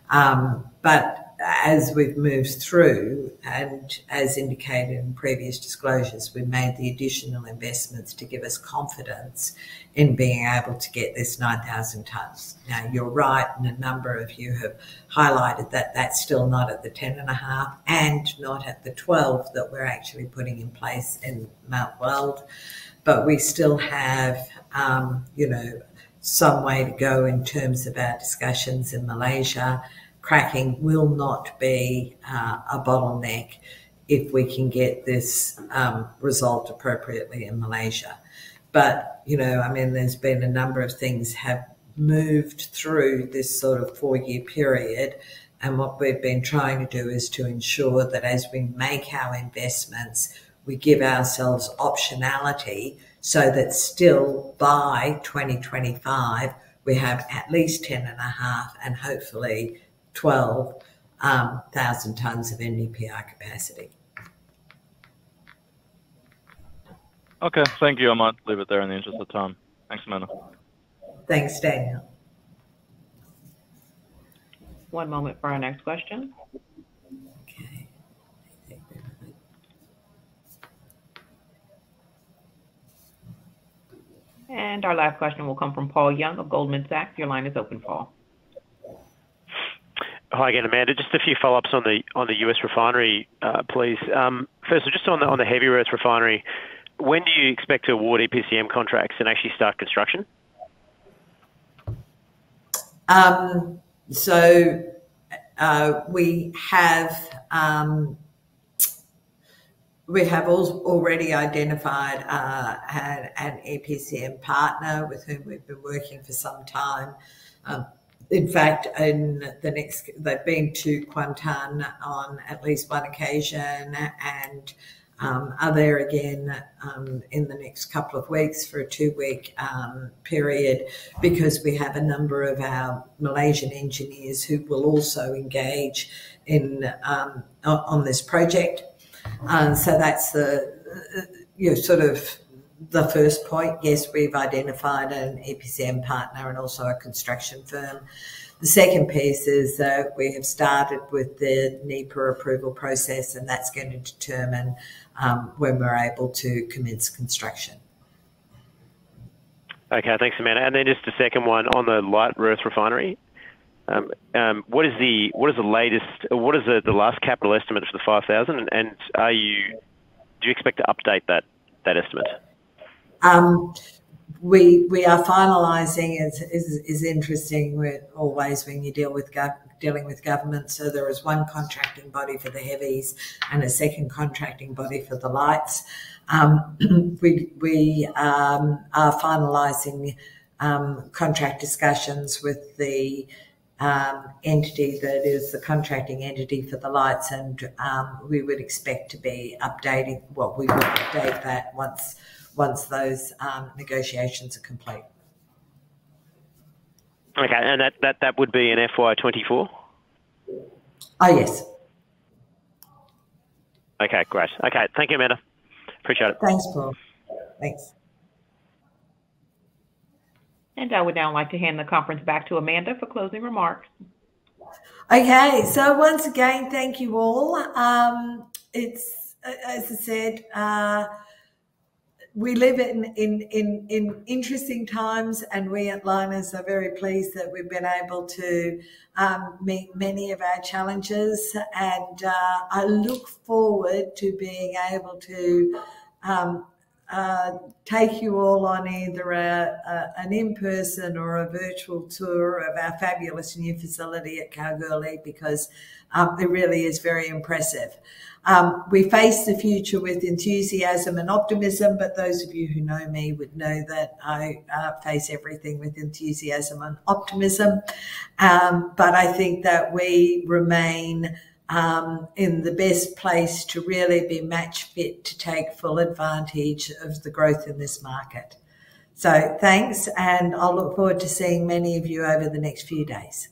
Um, but as we've moved through, and as indicated in previous disclosures, we've made the additional investments to give us confidence in being able to get this 9,000 tonnes. Now, you're right, and a number of you have highlighted that that's still not at the 10.5 and not at the 12 that we're actually putting in place in Mount Weld. But we still have, um, you know, some way to go in terms of our discussions in Malaysia cracking will not be uh, a bottleneck if we can get this um, result appropriately in Malaysia. But, you know, I mean, there's been a number of things have moved through this sort of four year period. And what we've been trying to do is to ensure that as we make our investments, we give ourselves optionality so that still by 2025, we have at least 10 and a half and hopefully 12,000 um, tonnes of NdPr capacity. Okay, thank you. I might leave it there in the interest of time. Thanks, Amanda. Thanks, Daniel. One moment for our next question. Okay. And our last question will come from Paul Young of Goldman Sachs. Your line is open, Paul. Hi again, Amanda. Just a few follow-ups on the on the U.S. refinery, uh, please. Um, first, just on the on the heavy earth refinery, when do you expect to award EPCM contracts and actually start construction? Um, so uh, we have um, we have already identified uh, an, EPCM partner with whom we've been working for some time. In fact, in the next, they've been to Kuantan on at least one occasion and um, are there again um, in the next couple of weeks for a two week um, period because we have a number of our Malaysian engineers who will also engage in um, on this project. Uh, so that's the uh, you know, sort of the first point, yes, we've identified an EPCM partner and also a construction firm. The second piece is that we have started with the NEPA approval process, and that's going to determine um, when we're able to commence construction. Okay, thanks, Amanda. And then just a second one on the light earth refinery. Um, um, what is the what is the latest? What is the, the last capital estimate for the five thousand? And are you do you expect to update that that estimate? Um, we we are finalising is, is is interesting always when you deal with gov- dealing with government. So there is one contracting body for the heavies and a second contracting body for the lights. Um, we we um, are finalising um, contract discussions with the um, entity that is the contracting entity for the lights, and um, we would expect to be updating. Well, we will update that once once those um, negotiations are complete. Okay, and that, that, that would be in FY24? Oh, yes. Okay, great. Okay, thank you, Amanda. Appreciate it. Thanks, Paul. Thanks. And I would now like to hand the conference back to Amanda for closing remarks. Okay, so once again, thank you all. Um, it's, as I said, uh, we live in, in, in, in interesting times, and we at Lynas are very pleased that we've been able to um, meet many of our challenges. And uh, I look forward to being able to um, uh, take you all on either a, a, an in person or a virtual tour of our fabulous new facility at Kalgoorlie because um, it really is very impressive. Um, we face the future with enthusiasm and optimism, but those of you who know me would know that I uh, face everything with enthusiasm and optimism. Um, but I think that we remain um, in the best place to really be match fit to take full advantage of the growth in this market. So thanks, and I'll look forward to seeing many of you over the next few days.